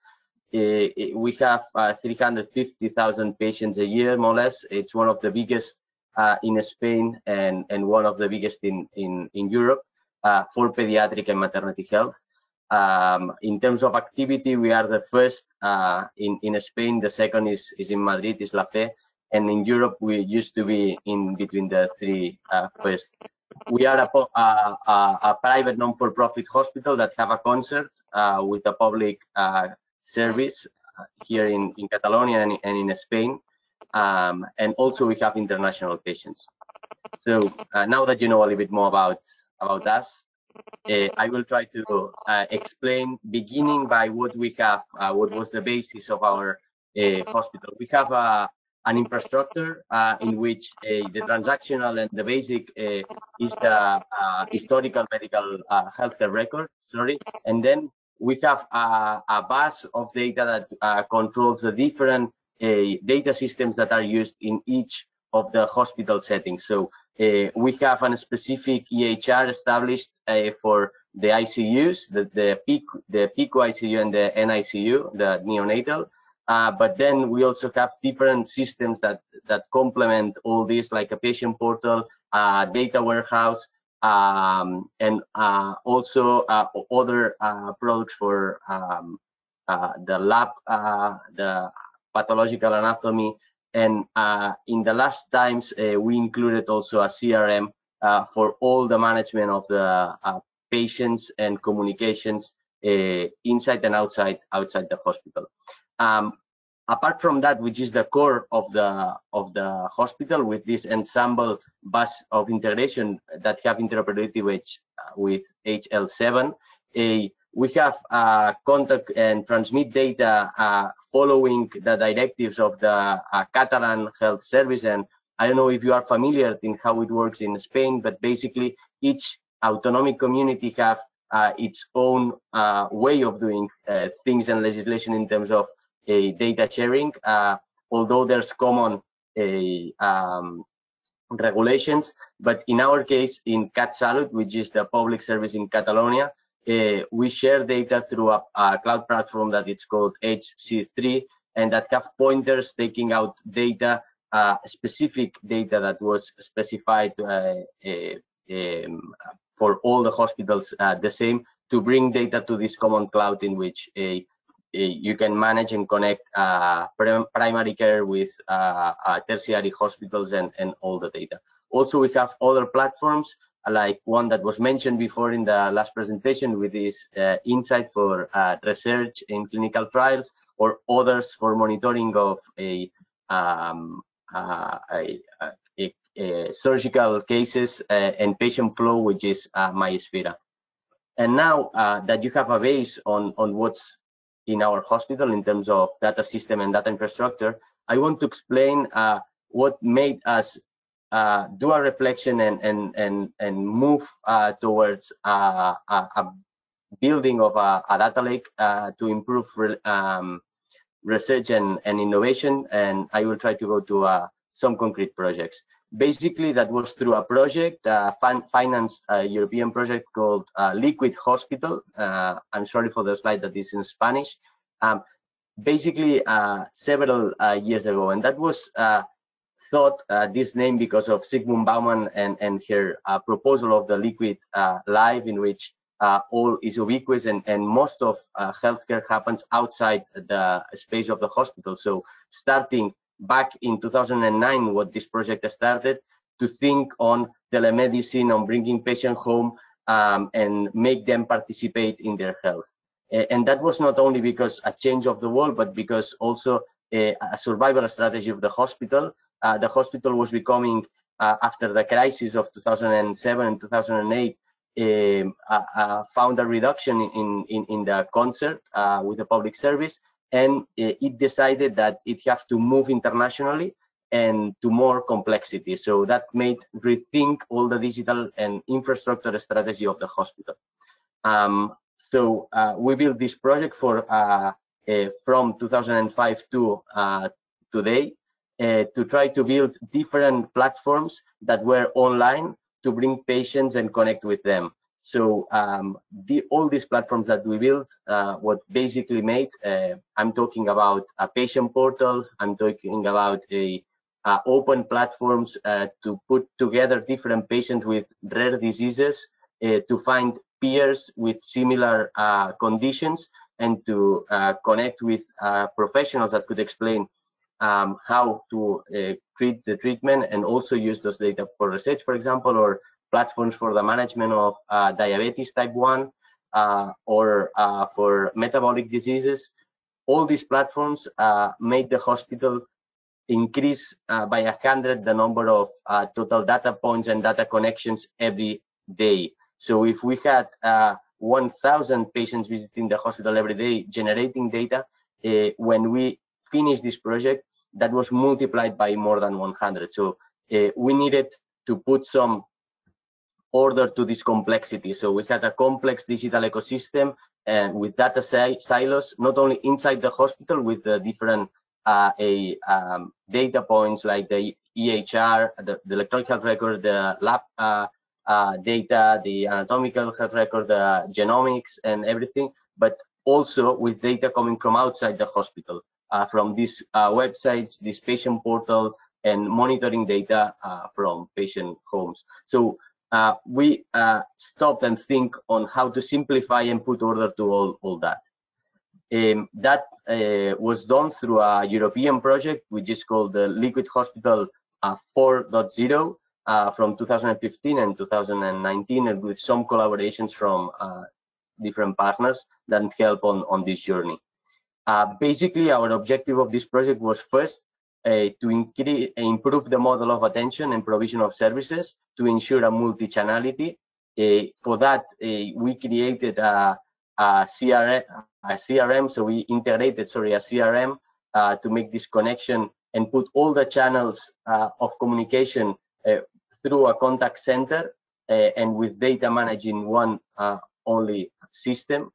Uh, we have 350,000 patients a year, more or less. It's one of the biggest in Spain and, and one of the biggest in, in, in Europe for pediatric and maternity health. Um, in terms of activity, we are the first uh, in in Spain. The second is is in Madrid, is La Fe, and in Europe we used to be in between the three uh, first we are a, a, a private non-for-profit hospital that have a concert uh, with a public uh, service uh, here in, in Catalonia and, and in Spain. Um, and also we have international patients. So uh, now that you know a little bit more about, about us, uh, I will try to uh, explain beginning by what we have, what was the basis of our hospital. We have a, an infrastructure uh, in which uh, the transactional and the basic uh, is the uh, historical medical uh, healthcare record, sorry, and then we have a, a bus of data that uh, controls the different data systems that are used in each of the hospital settings. So we have a specific EHR established for the ICUs, the, the, PIC, the PICO ICU and the NICU, the neonatal, uh, but then we also have different systems that that complement all this, like a patient portal, uh, data warehouse, um, and uh, also uh, other uh, products for um, uh, the lab, the pathological anatomy. And uh, in the last times, uh, we included also a CRM uh, for all the management of the patients and communications inside and outside outside the hospital. Um, apart from that, which is the core of the of the hospital, with this ensemble bus of integration that have interoperability with uh, with HL7, a we have uh, contact and transmit data uh, following the directives of the uh, Catalan Health Service. And I don't know if you are familiar in how it works in Spain, but basically each autonomic community have uh, its own uh, way of doing uh, things and legislation in terms of data sharing, although there's common um, regulations. But in our case, in CatSalut, which is the public service in Catalonia, uh, we share data through a, a, cloud platform that it's called HC3, and that have pointers taking out data, uh, specific data that was specified uh, um, for all the hospitals uh, the same to bring data to this common cloud in which a you can manage and connect uh, primary care with uh, uh, tertiary hospitals and, and all the data. Also, we have other platforms like one that was mentioned before in the last presentation with this uh, insight for uh, research in clinical trials or others for monitoring of a, um, uh, a, a, a, surgical cases and patient flow, which is MySphera. And now that you have a base on, on what's in our hospital in terms of data system and data infrastructure, I want to explain uh, what made us uh, do a reflection and and and and move uh, towards uh, a, a, building of a, a data lake uh, to improve um, research and, and innovation. And I will try to go to uh, some concrete projects. Basically, that was through a project, uh, fin financed a European project called Liquid Hospital. I'm sorry for the slide that is in Spanish. Um, basically, several years ago, and that was uh, thought this name because of Zygmunt Bauman and, and her proposal of the Liquid life in which all is ubiquitous and, and most of healthcare happens outside the space of the hospital. So starting back in 2009 what this project started to think on telemedicine on bringing patient home um, and make them participate in their health and that was not only because a change of the world but because also a, a survival strategy of the hospital uh, the hospital was becoming after the crisis of 2007 and 2008, um, found a reduction in, in, in the concert with the public service, and it decided that it have to move internationally and to more complexity. So that made rethink all the digital and infrastructure strategy of the hospital. Um, so uh, we built this project for uh, uh, from 2005 to uh, today uh, to try to build different platforms that were online to bring patients and connect with them. So um, the, all these platforms that we built, uh, what basically made, I'm talking about a patient portal, I'm talking about a uh, open platforms uh, to put together different patients with rare diseases uh, to find peers with similar uh, conditions and to uh, connect with uh, professionals that could explain um, how to treat the treatment and also use those data for research, for example, or platforms for the management of diabetes type 1 or for metabolic diseases. All these platforms made the hospital increase uh, by a hundred the number of uh, total data points and data connections every day. So if we had uh, 1,000 patients visiting the hospital every day generating data, uh, when we finish this project, that was multiplied by more than 100. So uh, we needed to put some order to this complexity. So we had a complex digital ecosystem and with data silos, not only inside the hospital with the different uh, a um, data points like the EHR, the, the, electronic health record, the lab uh, uh, data, the anatomical health record, the genomics and everything, but also with data coming from outside the hospital, from these uh, websites, this patient portal, and monitoring data uh, from patient homes. So we stopped and think on how to simplify and put order to all, all that. Um, that uh, was done through a European project, which is called the Liquid Hospital uh, 4.0 uh, from 2015 and 2019, and with some collaborations from uh, different partners that help on, on this journey. Uh, basically, our objective of this project was first uh, to increase, improve the model of attention and provision of services to ensure a multi-channelity. for that, we created a, a CRM, a CRM. So we integrated, sorry, a CRM uh, to make this connection and put all the channels uh, of communication uh, through a contact center uh, and with data managing one uh, only system.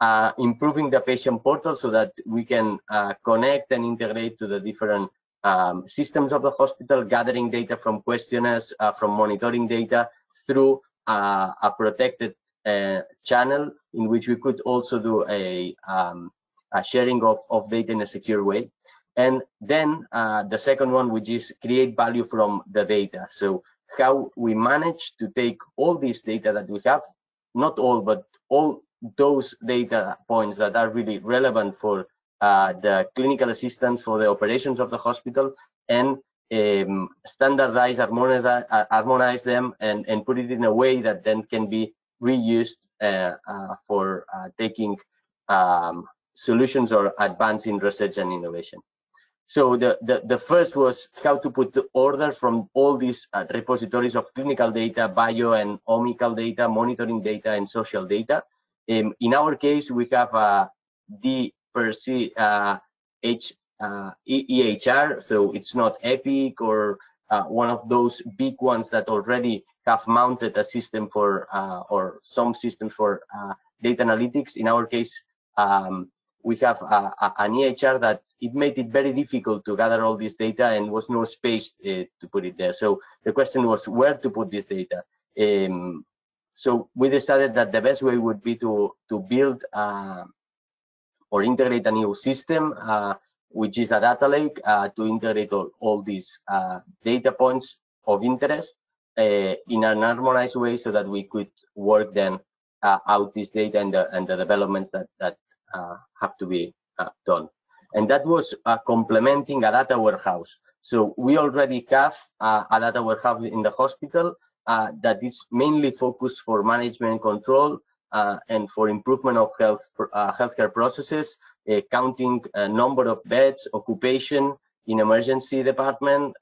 Uh, improving the patient portal so that we can connect and integrate to the different um, systems of the hospital, gathering data from questionnaires, from monitoring data through a protected channel in which we could also do a, um, a sharing of, of data in a secure way. And then uh, the second one, which is create value from the data. So how we manage to take all this data that we have, not all, but all those data points that are really relevant for uh, the clinical assistance for the operations of the hospital and um, standardize, harmonize, harmonize them and, and put it in a way that then can be reused uh, uh, for uh, taking um, solutions or advancing research and innovation. So the, the, the, first was how to put the order from all these uh, repositories of clinical data, bio and omical data, monitoring data, and social data. Um, in our case, we have a D per C uh, H, uh, EHR, so it's not Epic or one of those big ones that already have mounted a system for uh, or some systems for uh, data analytics. In our case, um, we have a, a, an EHR that it made it very difficult to gather all this data and was no space uh, to put it there. So the question was where to put this data. Um, so we decided that the best way would be to to build uh, or integrate a new system, uh, which is a data lake, uh, to integrate all, all these data points of interest uh, in an harmonized way so that we could work then uh, out this data and the, and the developments that, that uh, have to be done. And that was complementing a data warehouse. So we already have a data warehouse in the hospital uh, that is mainly focused for management control uh, and for improvement of health uh, healthcare processes, counting a number of beds, occupation in emergency department,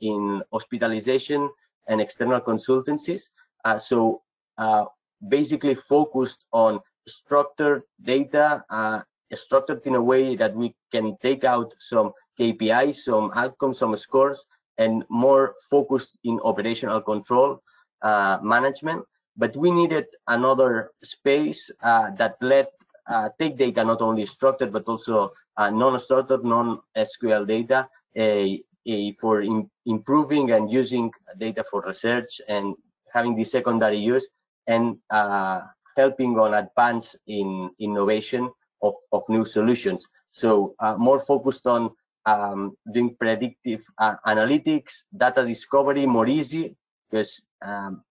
in hospitalization, and external consultancies. Uh, so uh, basically focused on structured data, uh, structured in a way that we can take out some KPIs, some outcomes, some scores, and more focused in operational control uh, management. But we needed another space uh, that let uh, take data not only structured but also uh, non-structured, non-SQL data for in, improving and using data for research and having the secondary use and uh, helping on advance in innovation of, of new solutions. So more focused on um, doing predictive analytics, data discovery more easy because um,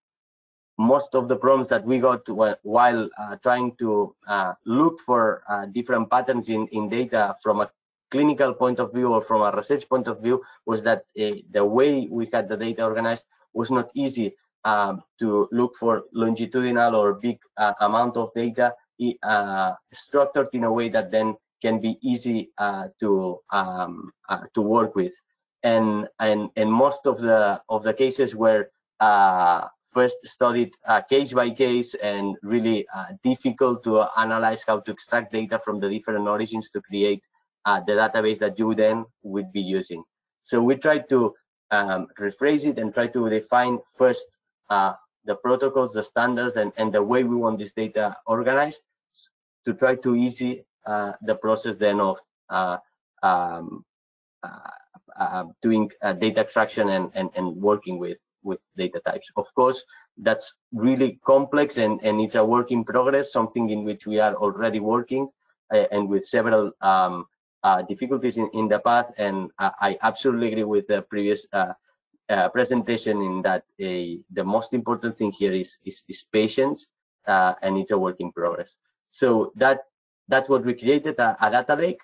most of the problems that we got while uh, trying to uh, look for uh, different patterns in, in data from a clinical point of view or from a research point of view was that uh, the way we had the data organized was not easy um, to look for longitudinal or big uh, amount of data uh, structured in a way that then can be easy uh, to um, to work with. And and and most of the of the cases were uh, first studied case by case and really difficult to analyze how to extract data from the different origins to create the database that you then would be using. So we tried to um, rephrase it and try to define first uh, the protocols, the standards, and, and the way we want this data organized to try to easy uh, the process then of uh, um, uh, uh, doing uh, data extraction and, and, and working with, with data types. Of course, that's really complex and, and it's a work in progress, something in which we are already working and with several um, difficulties in, in the path. And I absolutely agree with the previous uh, presentation in that a, the most important thing here is is, is patience uh, and it's a work in progress. So that that's what we created a, a, data lake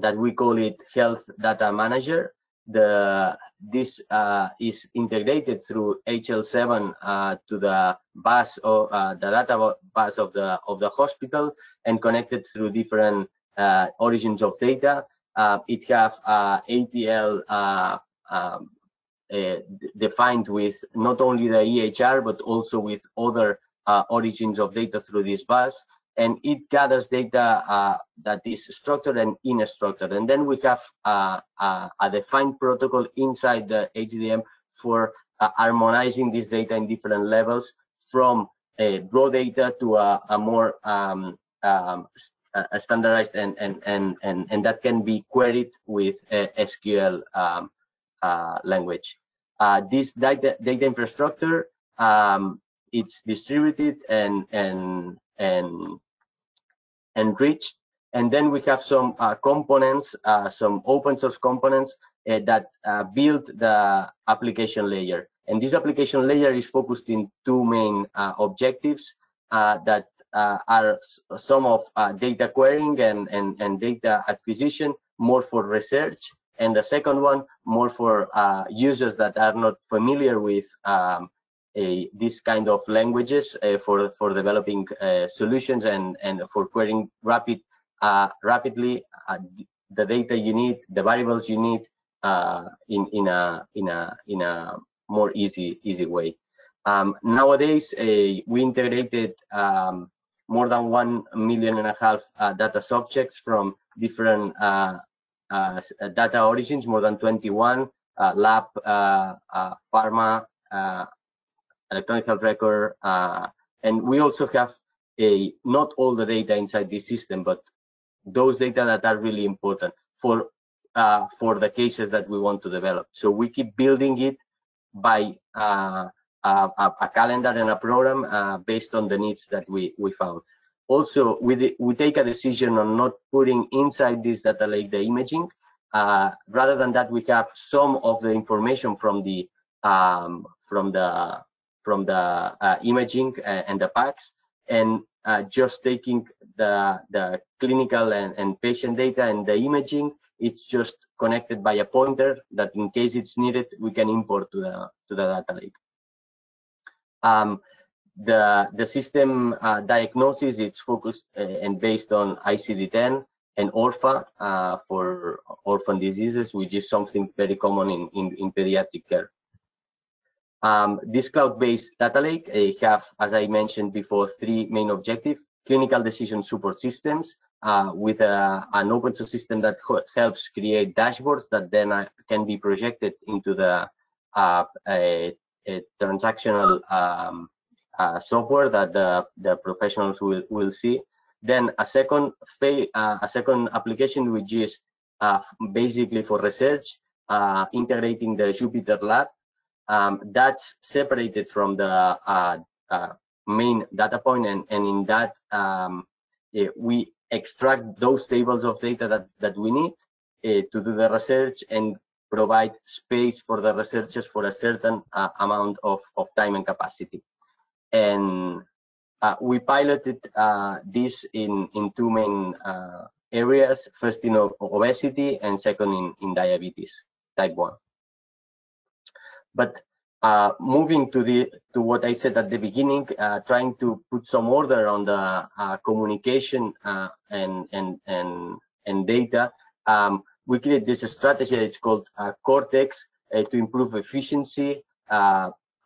that we call it Health Data Manager. The this uh, is integrated through HL7 uh, to the bus or uh, the data bus of the of the hospital and connected through different uh, origins of data. it have ETL um, uh, defined with not only the EHR, but also with other uh, origins of data through this bus. And it gathers data uh, that is structured and unstructured. And then we have uh, uh, a defined protocol inside the HDM for uh, harmonizing this data in different levels from raw data to a, a more um, um, a standardized and, and, and, and, and that can be queried with SQL um, uh, language. Uh, this data, data infrastructure, um, it's distributed and and and enriched, and then we have some uh, components, uh, some open source components uh, that build the application layer. And this application layer is focused in two main objectives that are some of data querying and, and, and data acquisition, more for research, and the second one more for uh, users that are not familiar with um, a, this kind of languages uh, for for developing uh, solutions and and for querying rapid uh, rapidly uh, the data you need the variables you need uh, in in a in a in a more easy easy way. Um, nowadays we integrated um, more than one million and a half data subjects from different uh, uh, data origins, more than 21, uh, lab, pharma, electronic health record, and we also have a not all the data inside this system, but those data that are really important for uh, for the cases that we want to develop. So we keep building it by uh, a, a, calendar and a program uh, based on the needs that we we found also we, we take a decision on not putting inside this data lake the imaging uh, rather than that we have some of the information from the um, from the from the uh, imaging and the PACS and uh, just taking the the clinical and, and patient data and the imaging it's just connected by a pointer that in case it's needed we can import to the to the data lake um, the the system uh, diagnosis it's focused uh, and based on ICD-10 and ORPHA uh, for orphan diseases, which is something very common in, in, in pediatric care. Um, this cloud-based data lake uh, have, as I mentioned before, three main objectives. Clinical decision support systems uh, with a, an open source system that helps create dashboards that then uh, can be projected into the uh, a, a transactional um, uh, software that the, the professionals will, will see. Then a second uh, a second application which is uh, basically for research, uh, integrating the Jupyter Lab. Um, that's separated from the uh, uh, main data point, and, and in that um, we extract those tables of data that, that we need to do the research and provide space for the researchers for a certain amount of, of time and capacity. And uh, we piloted uh, this in in two main uh, areas first in obesity and second in, in diabetes type 1 but uh, moving to the to what i said at the beginning uh, trying to put some order on the uh, communication and and and and data um, we created this strategy it's called cortex to improve efficiency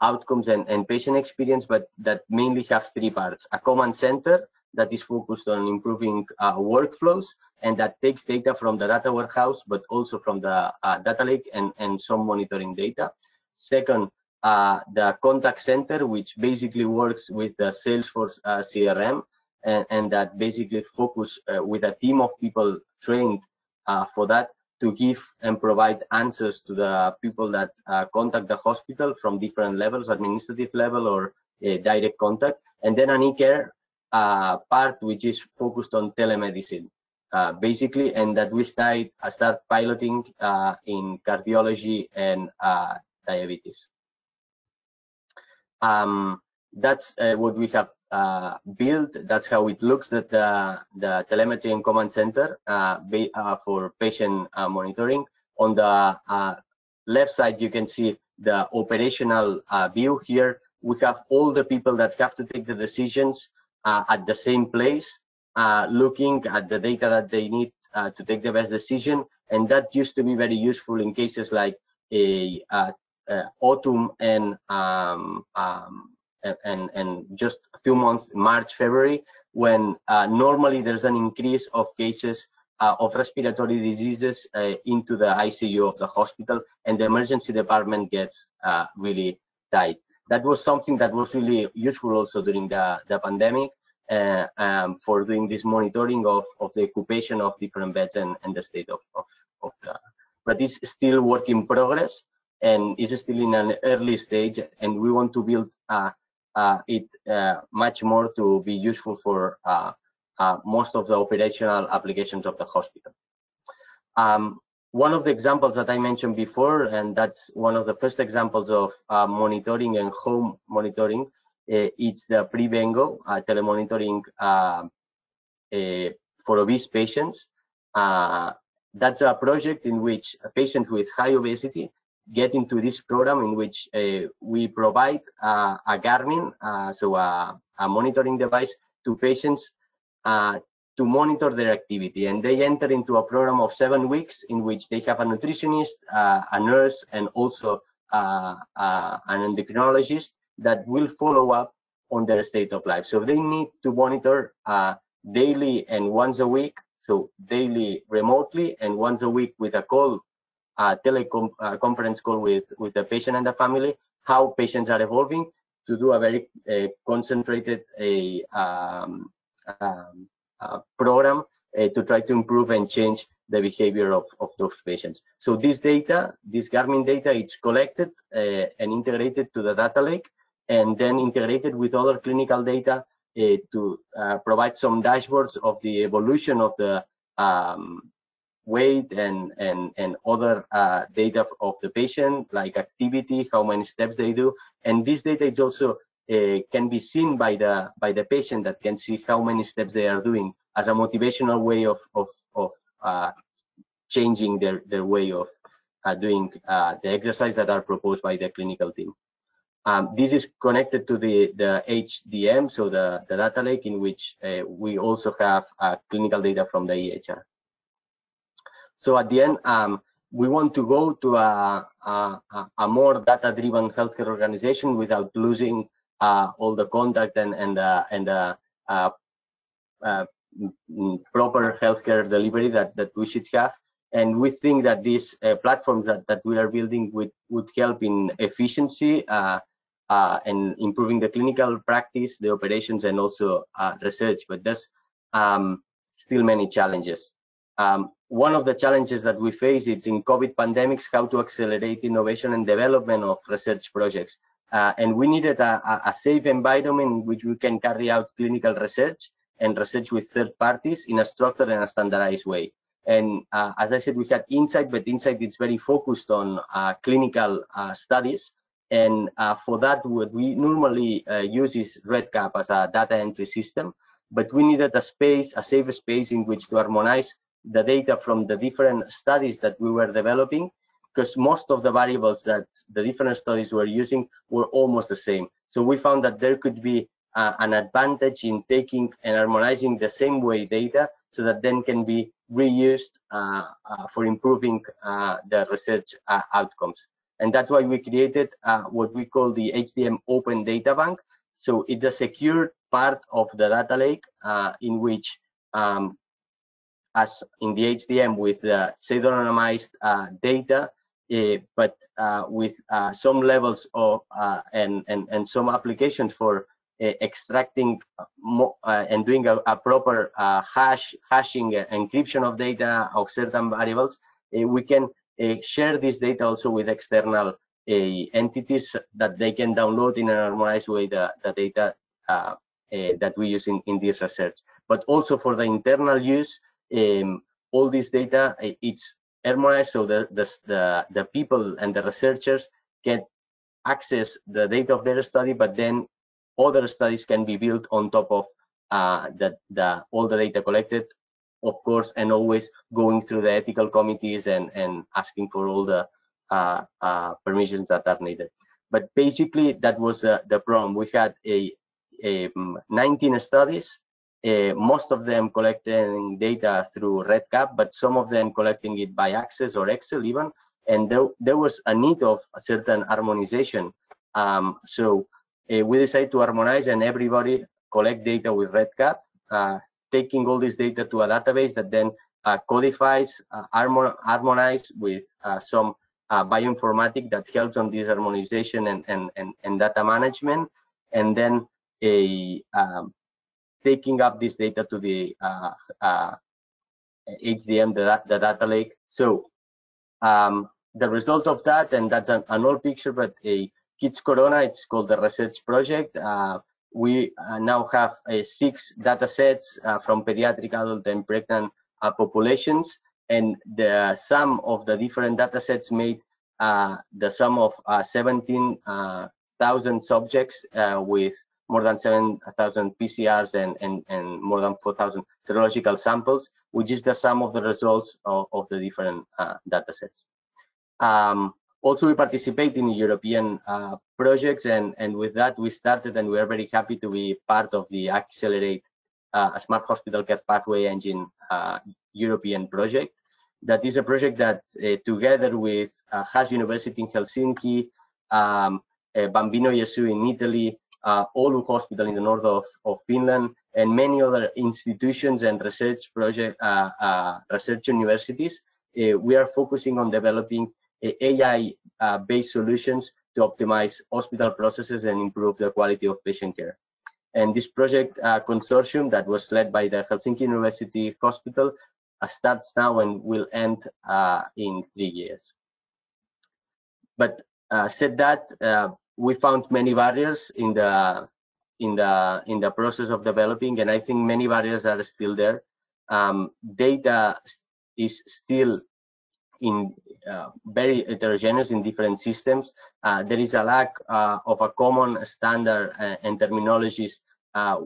outcomes and, and patient experience, but that mainly have three parts. A command center that is focused on improving uh, workflows and that takes data from the data warehouse, but also from the uh, data lake and, and some monitoring data. Second, uh, the contact center, which basically works with the Salesforce uh, CRM and, and that basically focus uh, with a team of people trained uh, for that to give and provide answers to the people that uh, contact the hospital from different levels, administrative level or uh, direct contact. And then an e-care part, which is focused on telemedicine, uh, basically, and that we start, start piloting uh, in cardiology and diabetes. Um, that's what we have uh, built. That's how it looks. That the the telemetry and command center uh, be, uh, for patient uh, monitoring. On the uh, left side, you can see the operational uh, view. Here we have all the people that have to take the decisions at the same place, looking at the data that they need to take the best decision. And that used to be very useful in cases like a, autumn and um, um, and, and just a few months, March, February, when uh, normally there's an increase of cases uh, of respiratory diseases uh, into the ICU of the hospital, and the emergency department gets uh, really tight. That was something that was really useful also during the, the pandemic uh, um, for doing this monitoring of, of the occupation of different beds and, and the state of, of, of the. But it's still work in progress and is still in an early stage, and we want to build uh, uh, it uh, much more to be useful for uh, most of the operational applications of the hospital. Um, one of the examples that I mentioned before, and that's one of the first examples of monitoring and home monitoring, it's the Prevengo telemonitoring for obese patients. Uh, that's a project in which patients with high obesity get into this program in which uh, we provide uh, a Garmin, uh, so a, a, monitoring device to patients uh, to monitor their activity. And they enter into a program of seven weeks in which they have a nutritionist, uh, a nurse, and also uh, an endocrinologist that will follow up on their state of life. So they need to monitor daily and once a week, so daily remotely and once a week with a call a teleconference uh, call with, with the patient and the family, how patients are evolving to do a very uh, concentrated a, um, um, program uh, to try to improve and change the behavior of, of those patients. So this data, this Garmin data, it's collected uh, and integrated to the data lake and then integrated with other clinical data uh, to uh, provide some dashboards of the evolution of the um, weight and and and other uh, data of the patient like activity how many steps they do. And this data is also uh, can be seen by the by the patient that can see how many steps they are doing as a motivational way of of of uh, changing their their way of uh, doing uh, the exercise that are proposed by the clinical team. Um, this is connected to the the HDM so the the data lake in which uh, we also have clinical data from the EHR so at the end, um, we want to go to a, a, a more data-driven healthcare organization without losing uh, all the contact and and uh, and uh, uh, uh proper healthcare delivery that that we should have. And we think that these uh, platforms that, that we are building would would help in efficiency and improving the clinical practice, the operations, and also research. But there's um, still many challenges. Um, one of the challenges that we face is in COVID pandemics, how to accelerate innovation and development of research projects. Uh, and we needed a, a, safe environment in which we can carry out clinical research and research with third parties in a structured and a standardized way. And uh, as I said, we had InSite, but InSite is very focused on uh, clinical uh, studies. And uh, for that, what we normally uh, use is REDCap as a data entry system. But we needed a space, a safe space in which to harmonize the data from the different studies that we were developing because most of the variables that the different studies were using were almost the same. So we found that there could be uh, an advantage in taking and harmonizing the same way data so that then can be reused uh, uh, for improving uh, the research uh, outcomes. And that's why we created uh, what we call the HDM Open Data Bank. So it's a secure part of the data lake in which um, as in the HDM with the pseudonymized uh, data, uh, but uh, with uh, some levels of uh, and, and and some applications for uh, extracting and doing a, a proper hash hashing encryption of data of certain variables. we can share this data also with external entities that they can download in an harmonized way the, the data that we use in, in this research. But also for the internal use, um, all this data it's harmonized so the, the, the the people and the researchers can access the data of their study but then other studies can be built on top of uh, the, the all the data collected of course and always going through the ethical committees and and asking for all the uh, uh, permissions that are needed. But basically that was the the problem. We had a, a um, 19 studies uh, most of them collecting data through REDCap, but some of them collecting it by Access or Excel even. And there, there was a need of a certain harmonization. Um, so uh, we decided to harmonize and everybody collect data with REDCap, uh, taking all this data to a database that then uh, codifies, uh, harmonize with uh, some bioinformatic that helps on this harmonization and, and, and, and data management. And then a um, taking up this data to the uh, uh, HDM, the, the data lake. So um, the result of that, and that's an, an old picture, but a Kids Corona, it's called the research project. Uh, we uh, now have uh, six data sets uh, from pediatric, adult, and pregnant populations. And the sum of the different data sets made the sum of 17,000 subjects with more than 7,000 PCRs and, and, and more than 4,000 serological samples, which is the sum of the results of, of the different uh, data sets. Um, also, we participate in European uh, projects, and, and with that, we started and we are very happy to be part of the AICCELERATE uh, Smart Hospital Care Pathway Engine uh, European project. That is a project that, uh, together with uh, Haas University in Helsinki, um, Bambino Gesù in Italy, uh, Oulu Hospital in the north of, of Finland, and many other institutions and research project, uh, uh, research universities. Uh, we are focusing on developing uh, AI-based solutions to optimize hospital processes and improve the quality of patient care. And this project consortium that was led by the Helsinki University Hospital starts now and will end in three years. But uh, said that, uh, we found many barriers in the in the in the process of developing, and I think many barriers are still there. Um, data is still in uh, very heterogeneous in different systems. Uh, there is a lack uh, of a common standard uh, and terminologies uh,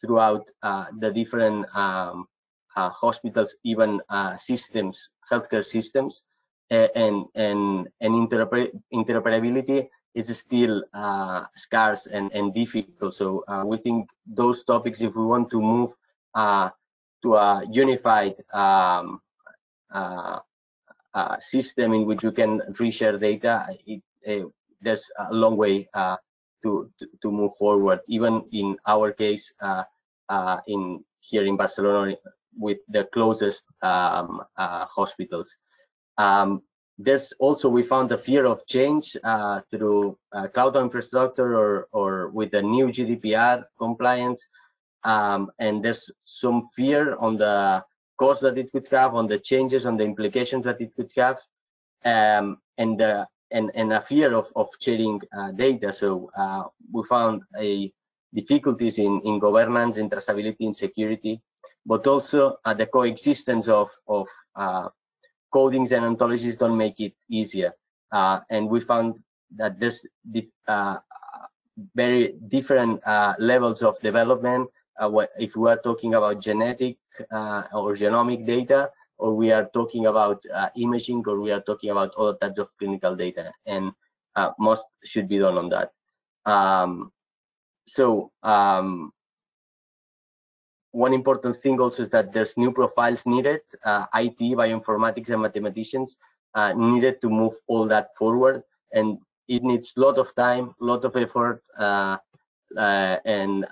throughout uh, the different um, hospitals, even systems, healthcare systems, and and and interoper interoperability is still uh, scarce and, and difficult. So uh, we think those topics, if we want to move uh, to a unified um, uh, uh, system in which we can reshare data, it, uh, there's a long way uh, to, to, move forward. Even in our case, in here in Barcelona, with the closest um, hospitals. Um, there's also we found a fear of change through cloud infrastructure or or with the new GDPR compliance. Um, and there's some fear on the cost that it could have, on the changes, on the implications that it could have, um, and the and, and a fear of, of sharing uh, data. So uh, we found a difficulties in, in governance, in traceability, in security, but also uh, the coexistence of, of uh, codings and ontologies don't make it easier. Uh, and we found that there's uh, very different levels of development. if we are talking about genetic or genomic data, or we are talking about uh, imaging, or we are talking about other types of clinical data, and uh, most should be done on that. Um, so um, one important thing also is that there's new profiles needed, uh, IT, bioinformatics, and mathematicians uh, needed to move all that forward, and it needs a lot of time, a lot of effort, uh, uh, and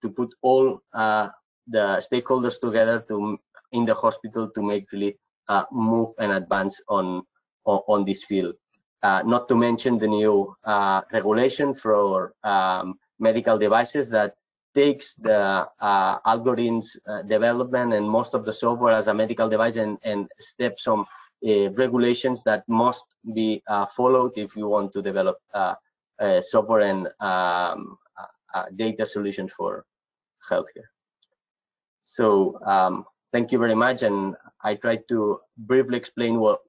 to put all the stakeholders together to in the hospital to make really uh, move and advance on on, on this field. Uh, not to mention the new uh, regulation for um, medical devices that takes the uh, algorithms uh, development and most of the software as a medical device and, and steps on uh, regulations that must be followed if you want to develop software and um, data solutions for healthcare. So um, thank you very much. And I tried to briefly explain what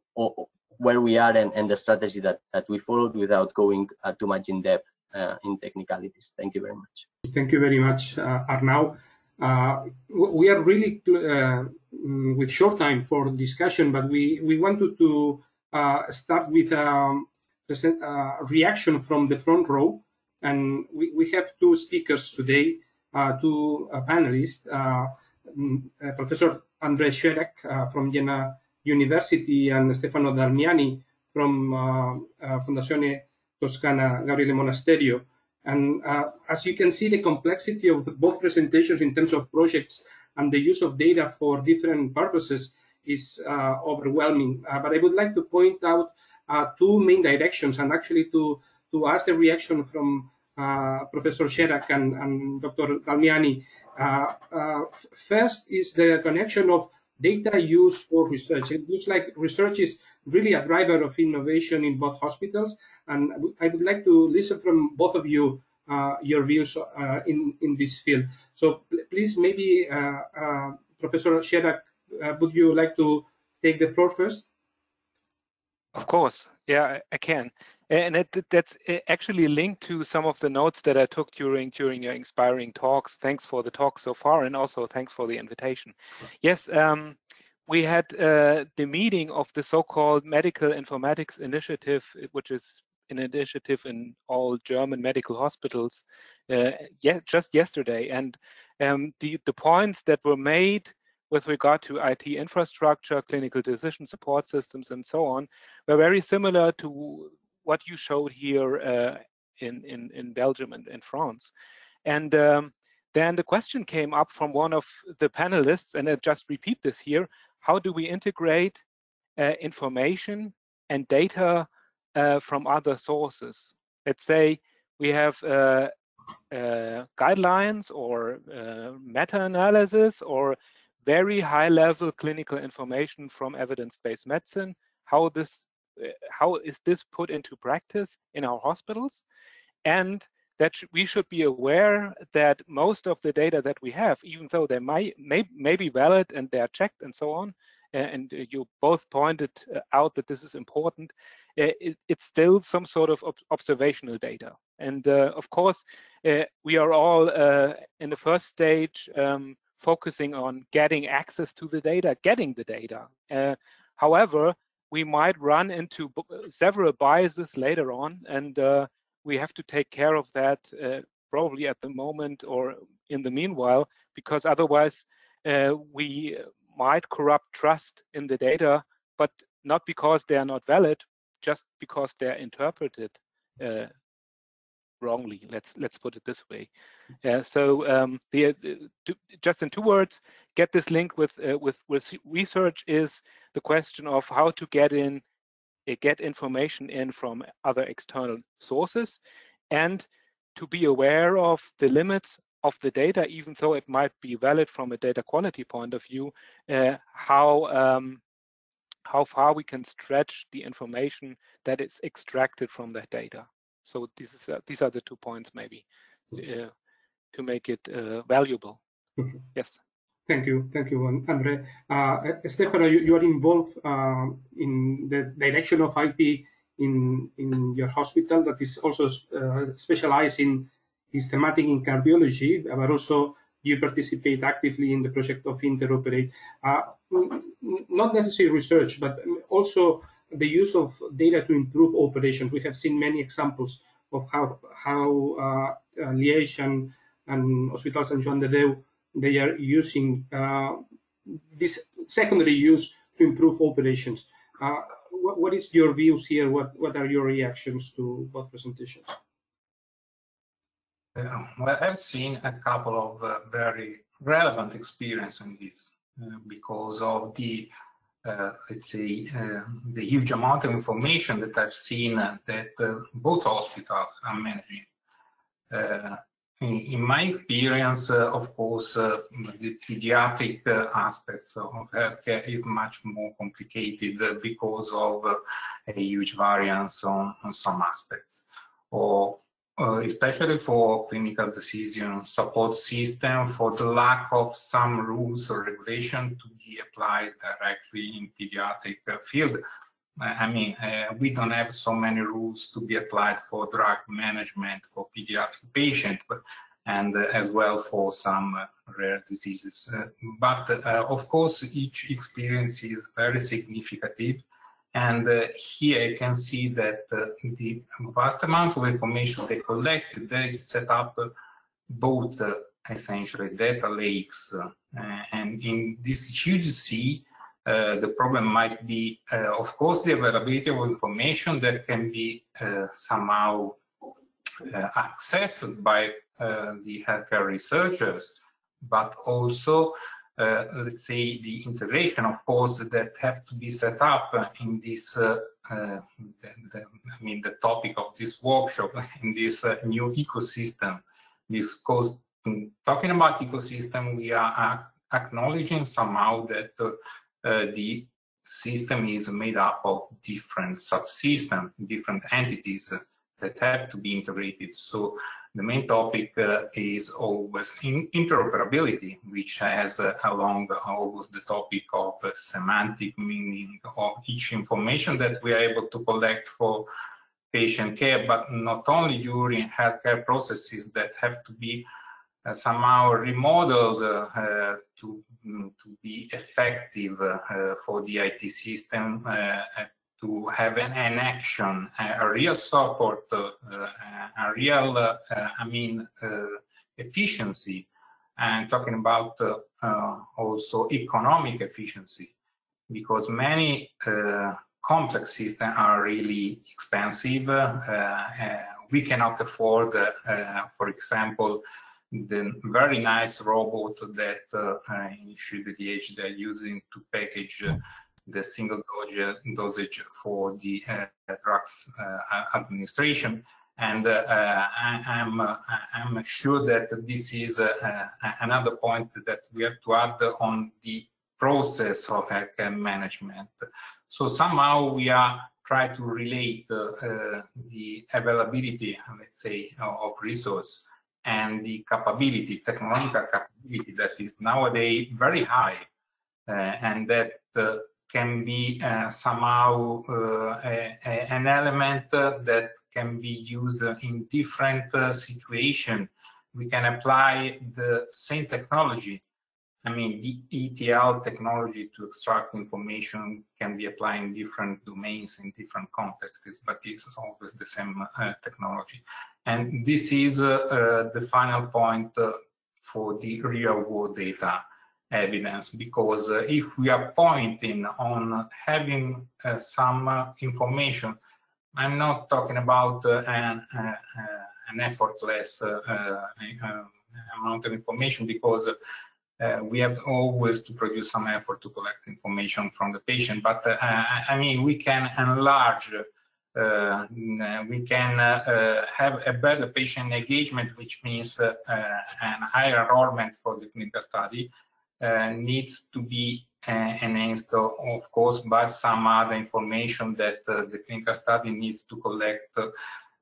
where we are and, and the strategy that, that we followed without going uh, too much in depth uh, in technicalities. Thank you very much. Thank you very much, uh, Arnau. Uh, we are really uh, mm, with short time for discussion, but we, we wanted to uh, start with a um, reaction from the front row. And we, we have two speakers today, two panelists. Mm, uh, Professor André Scherag uh, from Jena University and Stefano Dalmiani from uh, Fondazione Toscana Gabriele Monasterio. And uh, as you can see, the complexity of both presentations in terms of projects and the use of data for different purposes is uh, overwhelming. Uh, but I would like to point out two main directions and actually to, to ask the reaction from uh, Professor Scherag and, and Dr. Dalmiani. Uh, uh, first is the connection of data used for research. It looks like research is really a driver of innovation in both hospitals. And I would like to listen from both of you uh, your views uh, in, in this field. So please, maybe uh, Professor Scherag, would you like to take the floor first? Of course, yeah, I can and it, that's eh, actually linked to some of the notes that I took during during your inspiring talks. Thanks for the talk so far, and also thanks for the invitation. Yes, um, we had uh, the meeting of the so-called Medical Informatics Initiative, which is an initiative in all German medical hospitals, uh, yeah, just yesterday. And um, the the points that were made with regard to IT infrastructure, clinical decision support systems, and so on, were very similar to what you showed here uh, in, in, in Belgium and in France. And um, then the question came up from one of the panelists, and I just repeat this here, how do we integrate uh, information and data uh, from other sources? Let's say we have uh, uh guidelines or uh, meta-analysis or very high-level clinical information from evidence-based medicine, how this how is this put into practice in our hospitals? And that we should be aware that most of the data that we have even though they might may, may be valid and they are checked and so on and you both pointed uh, out that this is important uh, it, it's still some sort of ob observational data. And uh, of course uh, we are all uh, in the first stage um, focusing on getting access to the data getting the data. However we might run into several biases later on, and uh, we have to take care of that uh, probably at the moment or in the meanwhile, because otherwise uh, we might corrupt trust in the data. But not because they are not valid, just because they're interpreted uh, wrongly. Let's let's put it this way. Yeah. So um, the uh, to, just in two words, get this link with uh, with with research is the question of how to get in uh, get information in from other external sources, and to be aware of the limits of the data, even though it might be valid from a data quality point of view, uh, how um, how far we can stretch the information that is extracted from that data. So this is uh, these are the two points maybe uh, to make it uh, valuable. Mm-hmm. Yes. Thank you, thank you, Andre. Uh, Stefano, you, you, are involved uh, in the direction of IT in in your hospital that is also uh, specialized in is thematic in cardiology, but also you participate actively in the project of InteropEHRate. Uh, not necessarily research, but also the use of data to improve operations. We have seen many examples of how how uh, uh, Liège and, and Hospital Saint Jean de Deu they are using uh, this secondary use to improve operations. Uh, what, what is your views here? What what are your reactions to both presentations? Uh, well, I've seen a couple of uh, very relevant experience in this uh, because of the, Uh, let's say, uh, the huge amount of information that I've seen that uh, both hospitals are managing. Uh, in, in, my experience, of course, the pediatric aspects of healthcare is much more complicated because of a huge variance on, on some aspects. Or uh, especially for clinical decision support system for the lack of some rules or regulation to be applied directly in pediatric uh, field. I mean, uh, we don't have so many rules to be applied for drug management for pediatric patient, but, and uh, as well for some uh, rare diseases. Uh, but of course, each experience is very significant and uh, here you can see that uh, the vast amount of information they collected, they set up uh, both uh, essentially data lakes. Uh, and in this huge sea, uh, the problem might be, of course, the availability of information that can be somehow accessed by the healthcare researchers, but also let's say, the integration, of course, that have to be set up in this, uh, uh, the, the, I mean, the topic of this workshop, in this uh, new ecosystem. Because mm, talking about ecosystem, we are acknowledging somehow that uh, the system is made up of different subsystems, different entities that have to be integrated. So the main topic uh, is always in interoperability, which has uh, along always the topic of uh, semantic meaning of each information that we are able to collect for patient care, but not only during healthcare processes that have to be uh, somehow remodeled uh, to, to be effective uh, for the IT system to have an, an action, a, a, real support, uh, a real, uh, I mean, uh, efficiency, and talking about also economic efficiency, because many complex systems are really expensive. we cannot afford, for example, the very nice robot that uh, the age they're using to package uh, the single dosage for the uh, drugs uh, administration. And uh, I, am I'm, I'm sure that this is another point that we have to add on the process of healthcare management. So somehow we are trying to relate the availability, let's say, of resource and the capability, technological capability that is nowadays very high uh, and that uh, can be uh, somehow uh, a, a, an element that can be used in different uh, situations. We can apply the same technology. I mean, the ETL technology to extract information can be applied in different domains, in different contexts, but it's always the same uh, technology. And this is uh, uh, the final point for the real world data evidence because uh, if we are pointing on having uh, some uh, information, I'm not talking about uh, an, uh, an effortless amount of information because we have always to produce some effort to collect information from the patient. But I mean, we can enlarge uh, we can uh, have a better patient engagement, which means uh, an higher enrollment for the clinical study, needs to be enhanced, of course, by some other information that the clinical study needs to collect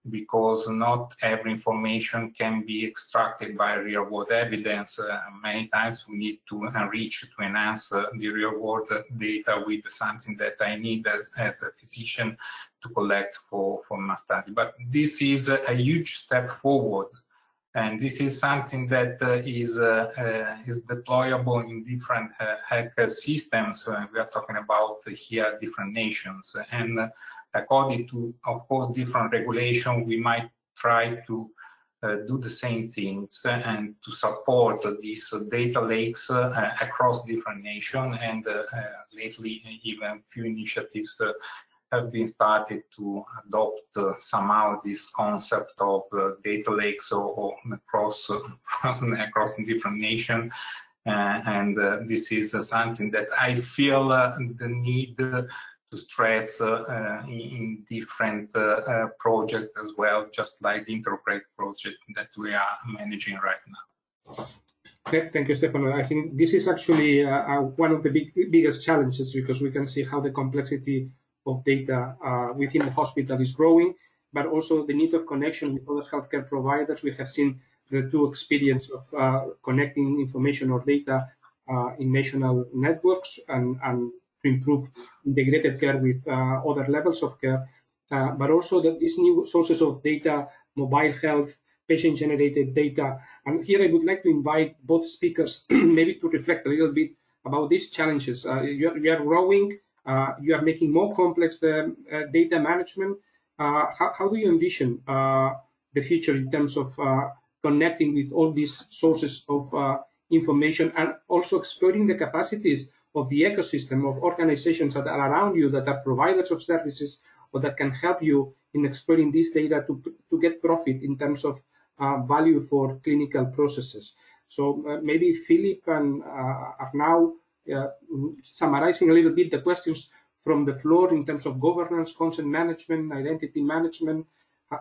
because not every information can be extracted by real world evidence. Uh, many times we need to enrich, to enhance uh, the real world data with something that I need as, as a physician to collect for, for my study. But this is a, a huge step forward. And this is something that uh, is uh, uh, is deployable in different uh, health systems. we are talking about here different nations. And according to, of course, different regulation, we might try to uh, do the same things and to support these data lakes uh, across different nations. And uh, lately, even few initiatives have been started to adopt uh, somehow this concept of uh, data lakes or, or across, across, different nations. Uh, and this is something that I feel the need to stress in, in, different projects as well, just like the InteropEHRate project that we are managing right now. Thank you, Stefano. I think this is actually uh, uh, one of the big, biggest challenges because we can see how the complexity of data uh, within the hospital is growing, but also the need of connection with other healthcare providers. We have seen the two experience of uh, connecting information or data uh, in national networks and, and to improve integrated care with uh, other levels of care, uh, but also that these new sources of data, mobile health, patient-generated data. And here I would like to invite both speakers maybe to reflect a little bit about these challenges. Uh, you, are, you are growing you are making more complex the uh, data management. Uh, how, how, do you envision the future in terms of connecting with all these sources of information and also exploiting the capacities of the ecosystem of organizations that are around you that are providers of services or that can help you in exploiting this data to, to get profit in terms of uh, value for clinical processes. So uh, maybe Philippe and uh, Arnau uh, summarizing a little bit the questions from the floor in terms of governance, consent management, identity management.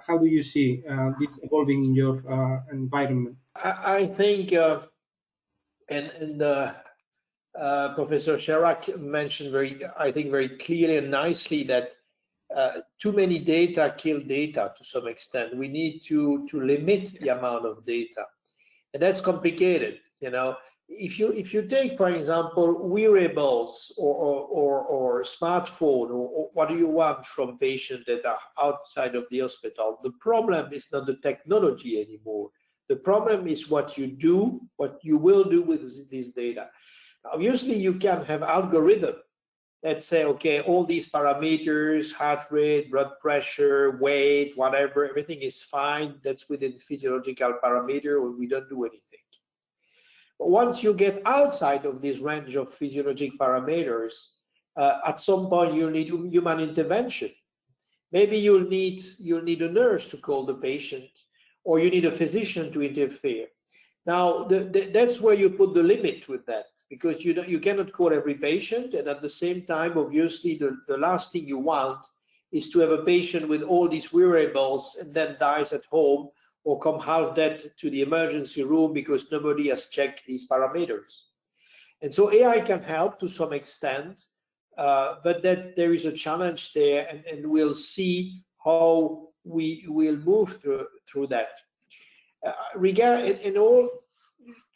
How, do you see uh, this evolving in your uh, environment? I, think, uh, and, and uh, uh, Professor Scherag mentioned very, I think, very clearly and nicely that too many data kill data to some extent. We need to to limit the amount of data, and that's complicated. You know, if you if you take for example wearables or or, or, or smartphone or, or, what do you want from patients that are outside of the hospital the problem is not the technology anymore. The problem is what you do what you will do with this data. Obviously you can have algorithm that say okay all these parameters heart rate blood pressure weight whatever everything is fine. That's within physiological parameter or we don't do anything once you get outside of this range of physiologic parameters, uh, at some point you need human intervention. Maybe you'll need you'll need a nurse to call the patient, or you need a physician to interfere. Now the, the, that's where you put the limit with that, because you you cannot call every patient, and at the same time, obviously, the, the last thing you want is to have a patient with all these wearables and then dies at home or come half dead to the emergency room because nobody has checked these parameters. And so AI can help to some extent, uh, but that there is a challenge there, and, and we'll see how we will move through through that. Uh, regard in all,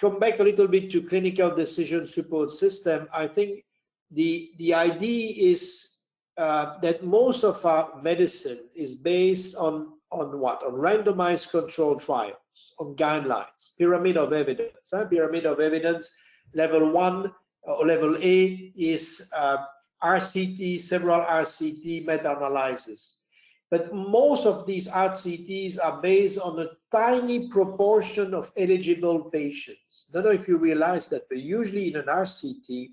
come back a little bit to clinical decision support system. I think the the idea is uh, that most of our medicine is based on on what? On randomized control trials, on guidelines, pyramid of evidence. Huh? Pyramid of evidence, level one or level A is uh, RCT, several RCT meta-analysis. But most of these RCTs are based on a tiny proportion of eligible patients. I don't know if you realize that, but usually in an RCT,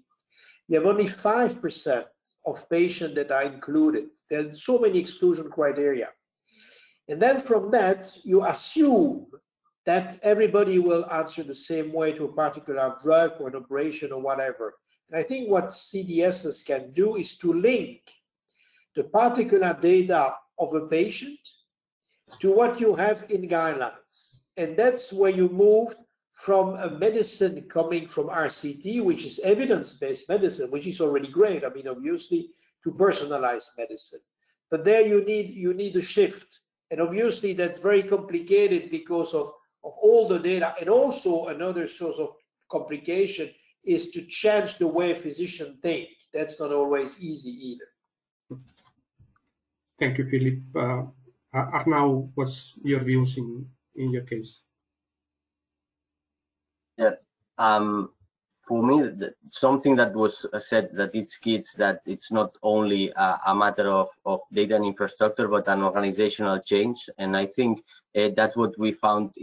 you have only 5% of patients that are included. There's so many exclusion criteria. And then from that, you assume that everybody will answer the same way to a particular drug or an operation or whatever. And I think what CDSs can do is to link the particular data of a patient to what you have in guidelines. And that's where you move from a medicine coming from RCT, which is evidence-based medicine, which is already great. I mean, obviously, to personalized medicine. But there you need you need a shift. And obviously that's very complicated because of, of all the data. And also another source of complication is to change the way physicians think. That's not always easy either. Thank you, Philippe. Uh, Arnau, what's your views in, in your case? Yeah. Um, for me, something that was said that it's kids that it's not only a, a, matter of, of data and infrastructure, but an organizational change. And I think uh, that's what we found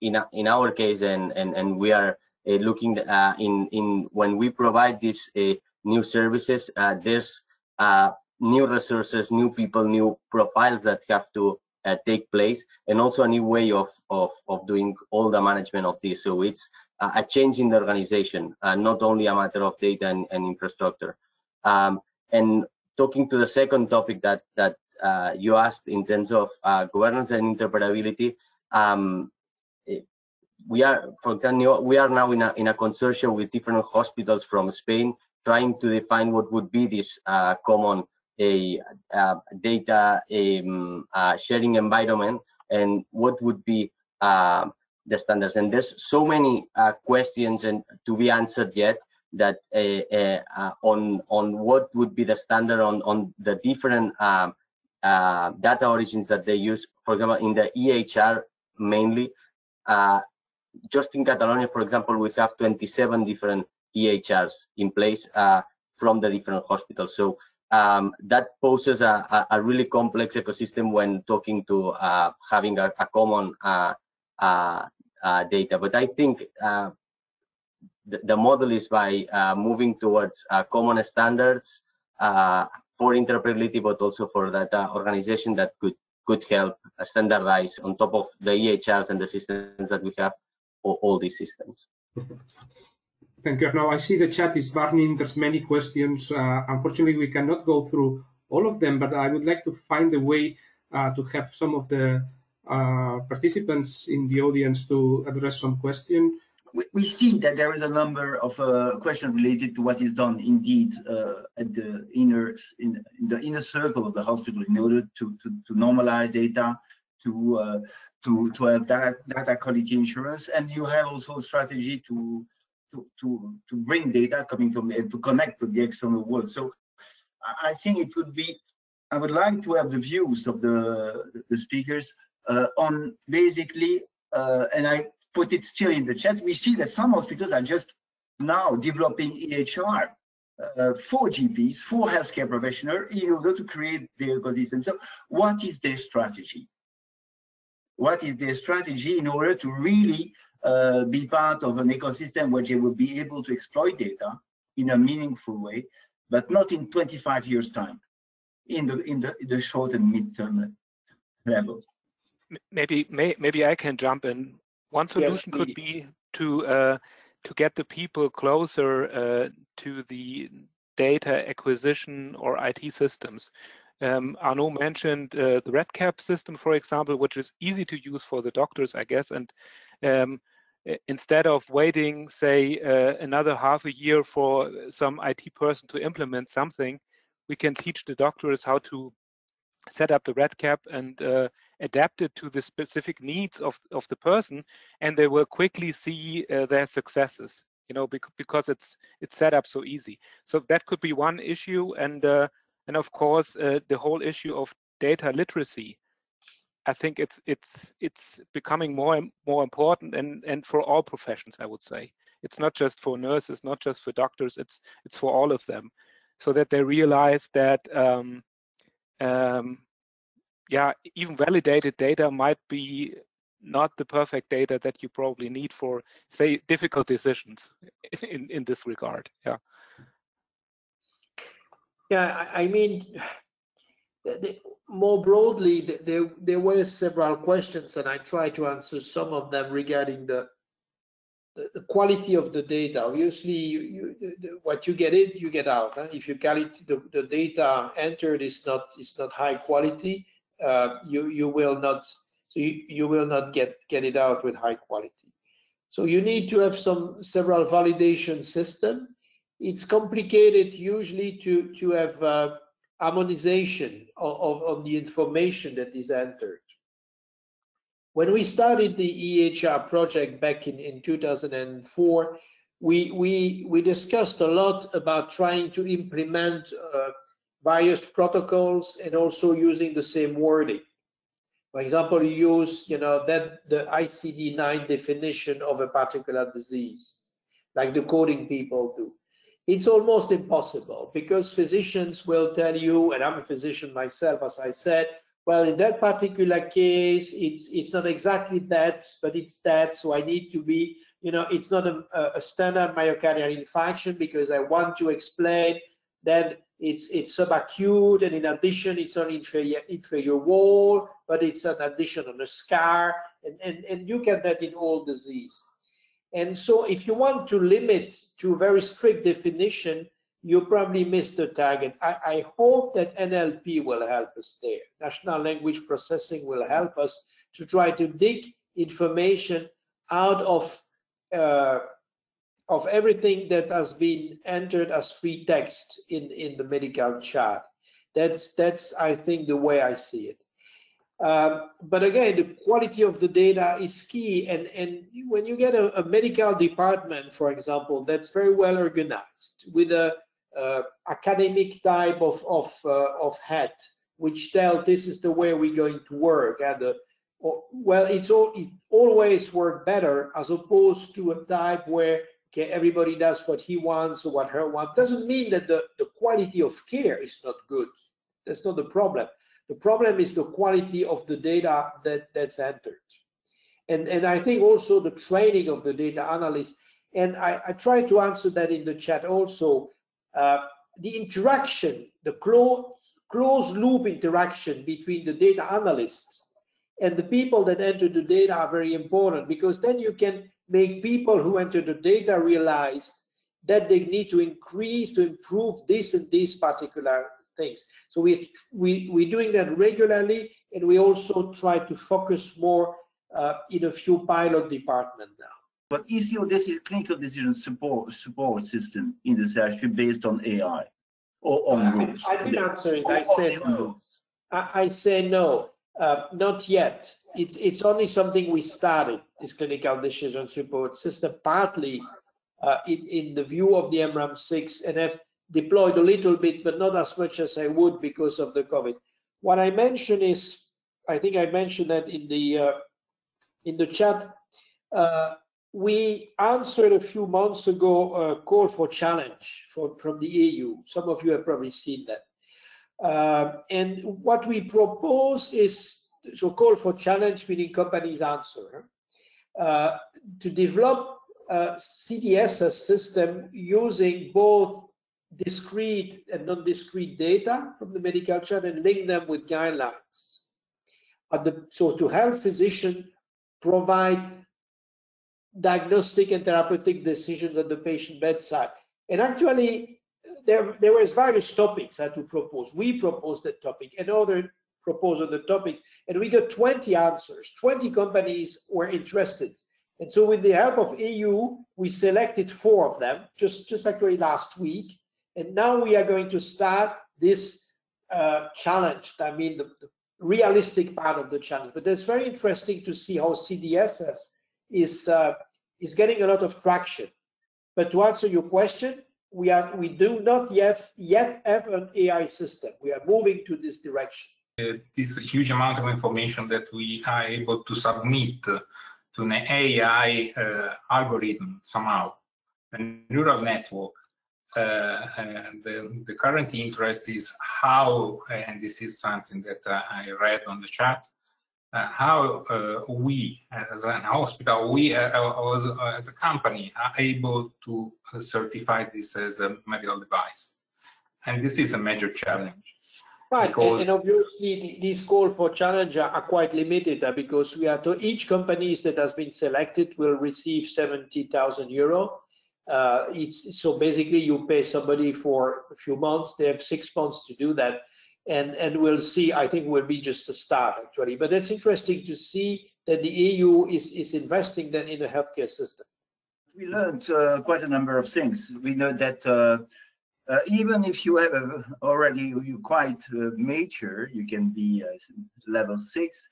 in in our case, and and and we are uh, looking uh, in in when we provide these uh, new services, uh, there's uh, new resources, new people, new profiles that have to uh, take place, and also a new way of, of, of doing all the management of this. So it's uh, a change in the organization, uh, not only a matter of data and, and infrastructure. Um, and talking to the second topic that that uh, you asked in terms of uh, governance and interoperability, um, we are, for example, we are now in a in a consortium with different hospitals from Spain, trying to define what would be this uh, common a, a data um, uh, sharing environment and what would be uh, the standards. And there's so many uh, questions and to be answered yet that uh, uh, uh, on on what would be the standard on on the different um, data origins that they use. For example, in the EHR mainly, just in Catalonia, for example, we have 27 different EHRs in place from the different hospitals. So um, that poses a, a, really complex ecosystem when talking to uh, having a, a common uh, uh, uh data. But I think uh, the, the, model is by uh, moving towards common standards for interoperability, but also for that organization that could could help standardize on top of the EHRs and the systems that we have, all, all these systems. Thank you. Now I see the chat is burning. There's many questions. Uh, unfortunately, we cannot go through all of them, but I would like to find a way uh, to have some of the uh, participants in the audience to address some question. We, we see that there is a number of uh, questions related to what is done indeed uh, at the inner in, in, the inner circle of the hospital in order to to, to normalize data, to uh, to to have data, data quality insurance, and you have also a strategy to to, to, to bring data coming from and to connect with the external world. So I think it would be, I would like to have the views of the, the speakers uh, on basically, uh, and I put it still in the chat, we see that some hospitals are just now developing EHR uh, for GPs, for healthcare professionals in order to create their ecosystem. So what is their strategy? What is their strategy in order to really uh, be part of an ecosystem where they will be able to exploit data in a meaningful way, but not in 25 years time, in the in the, the short and mid-term level. Maybe may, maybe I can jump in. One solution yes, could be to uh, to get the people closer uh, to the data acquisition or IT systems. Um, Arnau mentioned uh, the REDCap system, for example, which is easy to use for the doctors, I guess, and um, instead of waiting, say, uh, another half a year for some IT person to implement something, we can teach the doctors how to set up the REDCap and uh, adapt it to the specific needs of, of the person, and they will quickly see uh, their successes. You know, bec because it's it's set up so easy. So that could be one issue, and uh, and of course uh, the whole issue of data literacy. I think it's it's it's becoming more and more important and and for all professions I would say it's not just for nurses not just for doctors it's it's for all of them so that they realize that um, um, yeah, even validated data might be not the perfect data that you probably need for, say, difficult decisions in, in this regard. Yeah. Yeah, I, I mean, the, the, more broadly, there there were several questions, and I try to answer some of them regarding the the, the quality of the data. Obviously, you, you, the, what you get in, you get out. Huh? If you quality the, the data entered is not is not high quality, uh, you you will not so you, you will not get get it out with high quality. So you need to have some several validation system. It's complicated usually to to have uh, harmonization of, of, of the information that is entered. When we started the EHR project back in, in 2004, we, we, we discussed a lot about trying to implement uh, various protocols and also using the same wording. For example, you use, you know, that the ICD-9 definition of a particular disease, like the coding people do. It's almost impossible because physicians will tell you, and I'm a physician myself, as I said, well, in that particular case, it's it's not exactly that, but it's that. So I need to be, you know, it's not a, a standard myocardial infarction because I want to explain that it's it's subacute, and in addition, it's on inferior inferior wall, but it's an addition on a scar, and and and you get that in all disease. And so, if you want to limit to a very strict definition, you probably missed the target. I, I, hope that NLP will help us there. National language processing will help us to try to dig information out of uh, of everything that has been entered as free text in in the medical chart. That's that's I think the way I see it. Um, but again, the quality of the data is key. And, and when you get a, a medical department, for example, that's very well organized with a academic type of of uh, of head, which tell this is the way we're going to work. And uh, well, it's all it always work better as opposed to a type where okay, everybody does what he wants or what her wants. Doesn't mean that the the quality of care is not good. That's not the problem. The problem is the quality of the data that that's entered. And and I think also the training of the data analyst. And I, I try to answer that in the chat also uh, the interaction, the close, closed loop interaction between the data analysts and the people that enter the data are very important because then you can make people who enter the data realize that they need to increase to improve this and these particular things. So we we we're doing that regularly, and we also try to focus more uh, in a few pilot departments now. But is your decision, clinical decision support support system in this actually based on AI or on rules? I, did answer it. I said no. I, I say no, uh, not yet. It, it's only something we started, this clinical decision support system, partly uh, in, in the view of the EMRAM6 and have deployed a little bit, but not as much as I would because of the COVID. What I mentioned is, I think I mentioned that in the uh, in the chat. Uh, we answered a few months ago a call for challenge for, from the EU. Some of you have probably seen that. Uh, and what we propose is so call for challenge, meaning companies answer, uh, to develop a CDSS system using both discrete and non-discrete data from the medical chart and link them with guidelines. The, so to help physicians provide diagnostic and therapeutic decisions at the patient bedside. And actually, there, there was various topics I had to propose. We proposed that topic and other proposed other topics, and we got 20 answers. 20 companies were interested. And so with the help of EU, we selected four of them, just, just actually last week. And now we are going to start this uh, challenge. I mean, the, the realistic part of the challenge. But it's very interesting to see how CDSS is uh, is getting a lot of traction. But to answer your question, we are we do not yet yet have an AI system. We are moving to this direction. Uh, this huge amount of information that we are able to submit to an AI uh, algorithm somehow, a neural network, uh, the, the, current interest is how, and this is something that uh, I read on the chat, uh, how uh, we as an hospital, we uh, as, as, a company are able to certify this as a medical device. And this is a major challenge. Right, because... and, obviously these calls for challenge are quite limited uh, because we are to each companies that has been selected will receive 70,000 euro. Uh, it's so basically you pay somebody for a few months. They have six months to do that, and and we'll see. I think will be just a start actually, but it's interesting to see that the EU is is investing then in the healthcare system. We learned uh, quite a number of things. We know that uh, uh, even if you have a, already you quite uh, mature, you can be uh, level six,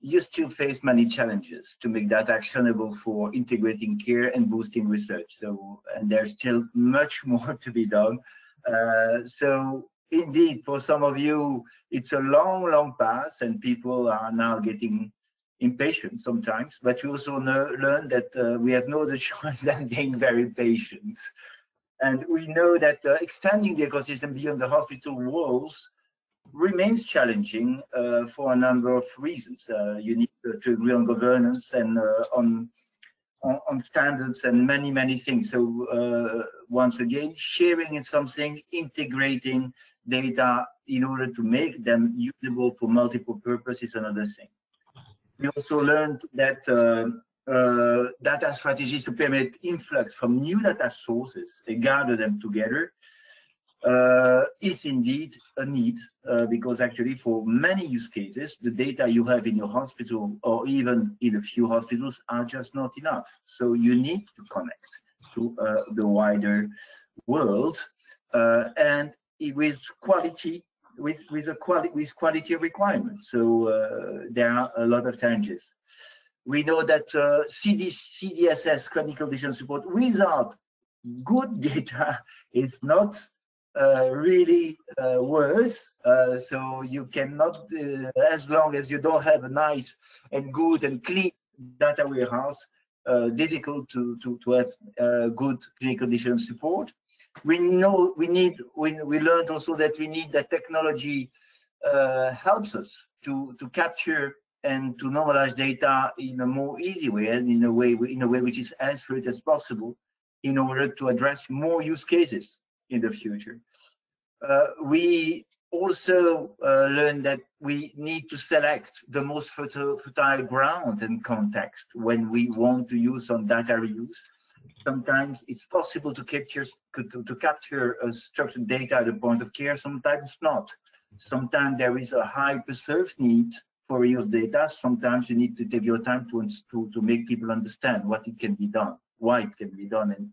you still face many challenges to make that actionable for integrating care and boosting research. So, and there's still much more to be done. Uh, so indeed, for some of you, it's a long, long path and people are now getting impatient sometimes, but you also know, learn that uh, we have no other choice than being very patient. And we know that uh, extending the ecosystem beyond the hospital walls remains challenging uh, for a number of reasons. Uh, you need to agree on governance and uh, on, on, on standards and many many things. So uh, once again, sharing is something, integrating data in order to make them usable for multiple purposes, another thing. We also learned that uh, uh, data strategies to permit influx from new data sources and gather them together uh, is indeed a need uh, because actually for many use cases, the data you have in your hospital or even in a few hospitals are just not enough. So you need to connect to uh, the wider world uh, and with quality with with a quality with quality requirements. So uh, there are a lot of challenges. We know that uh, CD, CDSS clinical decision support without good data is not uh, really uh, worse. Uh, so you cannot, uh, as long as you don't have a nice and good and clean data warehouse, uh, difficult to, to, to have good clinical decision support. We know we need, we, we learned also that we need that technology helps us to, to capture and to normalize data in a more easy way and in a way in a way which is as fluid as possible in order to address more use cases in the future. Uh, we also uh, learned that we need to select the most fertile, ground and context when we want to use some data reuse. Sometimes it's possible to capture to, to capture a structured data at the point of care, sometimes not. Sometimes there is a high perceived need for your data, sometimes you need to take your time to, to, to make people understand what it can be done, why it can be done. And,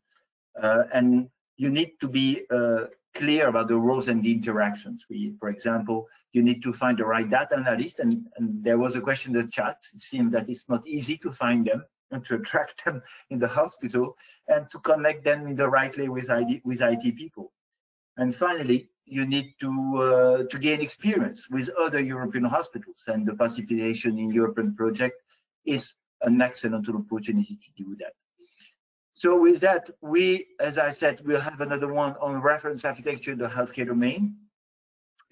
uh, and you need to be uh, clear about the roles and the interactions. We, for example, you need to find the right data analyst, and, and there was a question in the chat. It seems that it's not easy to find them and to attract them in the hospital and to connect them in the right way with IT, with IT people. And finally, you need to uh, to gain experience with other European hospitals, and the participation in European project is an excellent opportunity to do that. So with that, we, as I said, we'll have another one on reference architecture in the healthcare domain,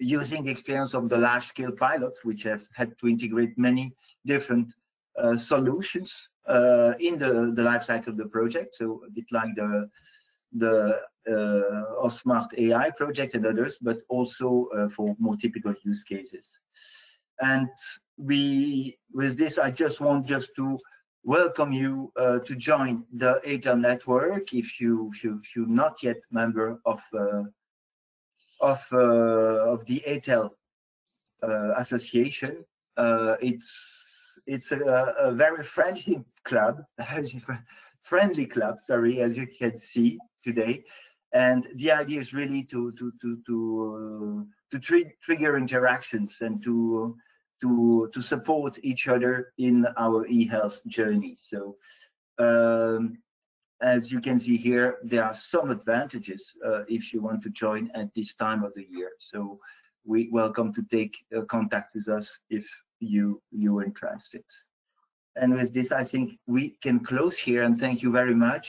using the experience of the large-scale pilots, which have had to integrate many different uh, solutions uh, in the, the life cycle of the project. So a bit like the the uh, smart AI project and others, but also uh, for more typical use cases. And we, with this, I just want just to welcome you uh, to join the EHTEL network if you if you if you're not yet member of uh, of uh, of the EHTEL uh, association. it's it's a, a, very friendly club, friendly club. Sorry, as you can see today. And the idea is really to to to to uh, to tr trigger interactions and to to to support each other in our e-health journey. So. Um, as you can see here, there are some advantages uh, if you want to join at this time of the year. So we welcome to take uh, contact with us if you you're interested. And with this, I think we can close here and thank you very much.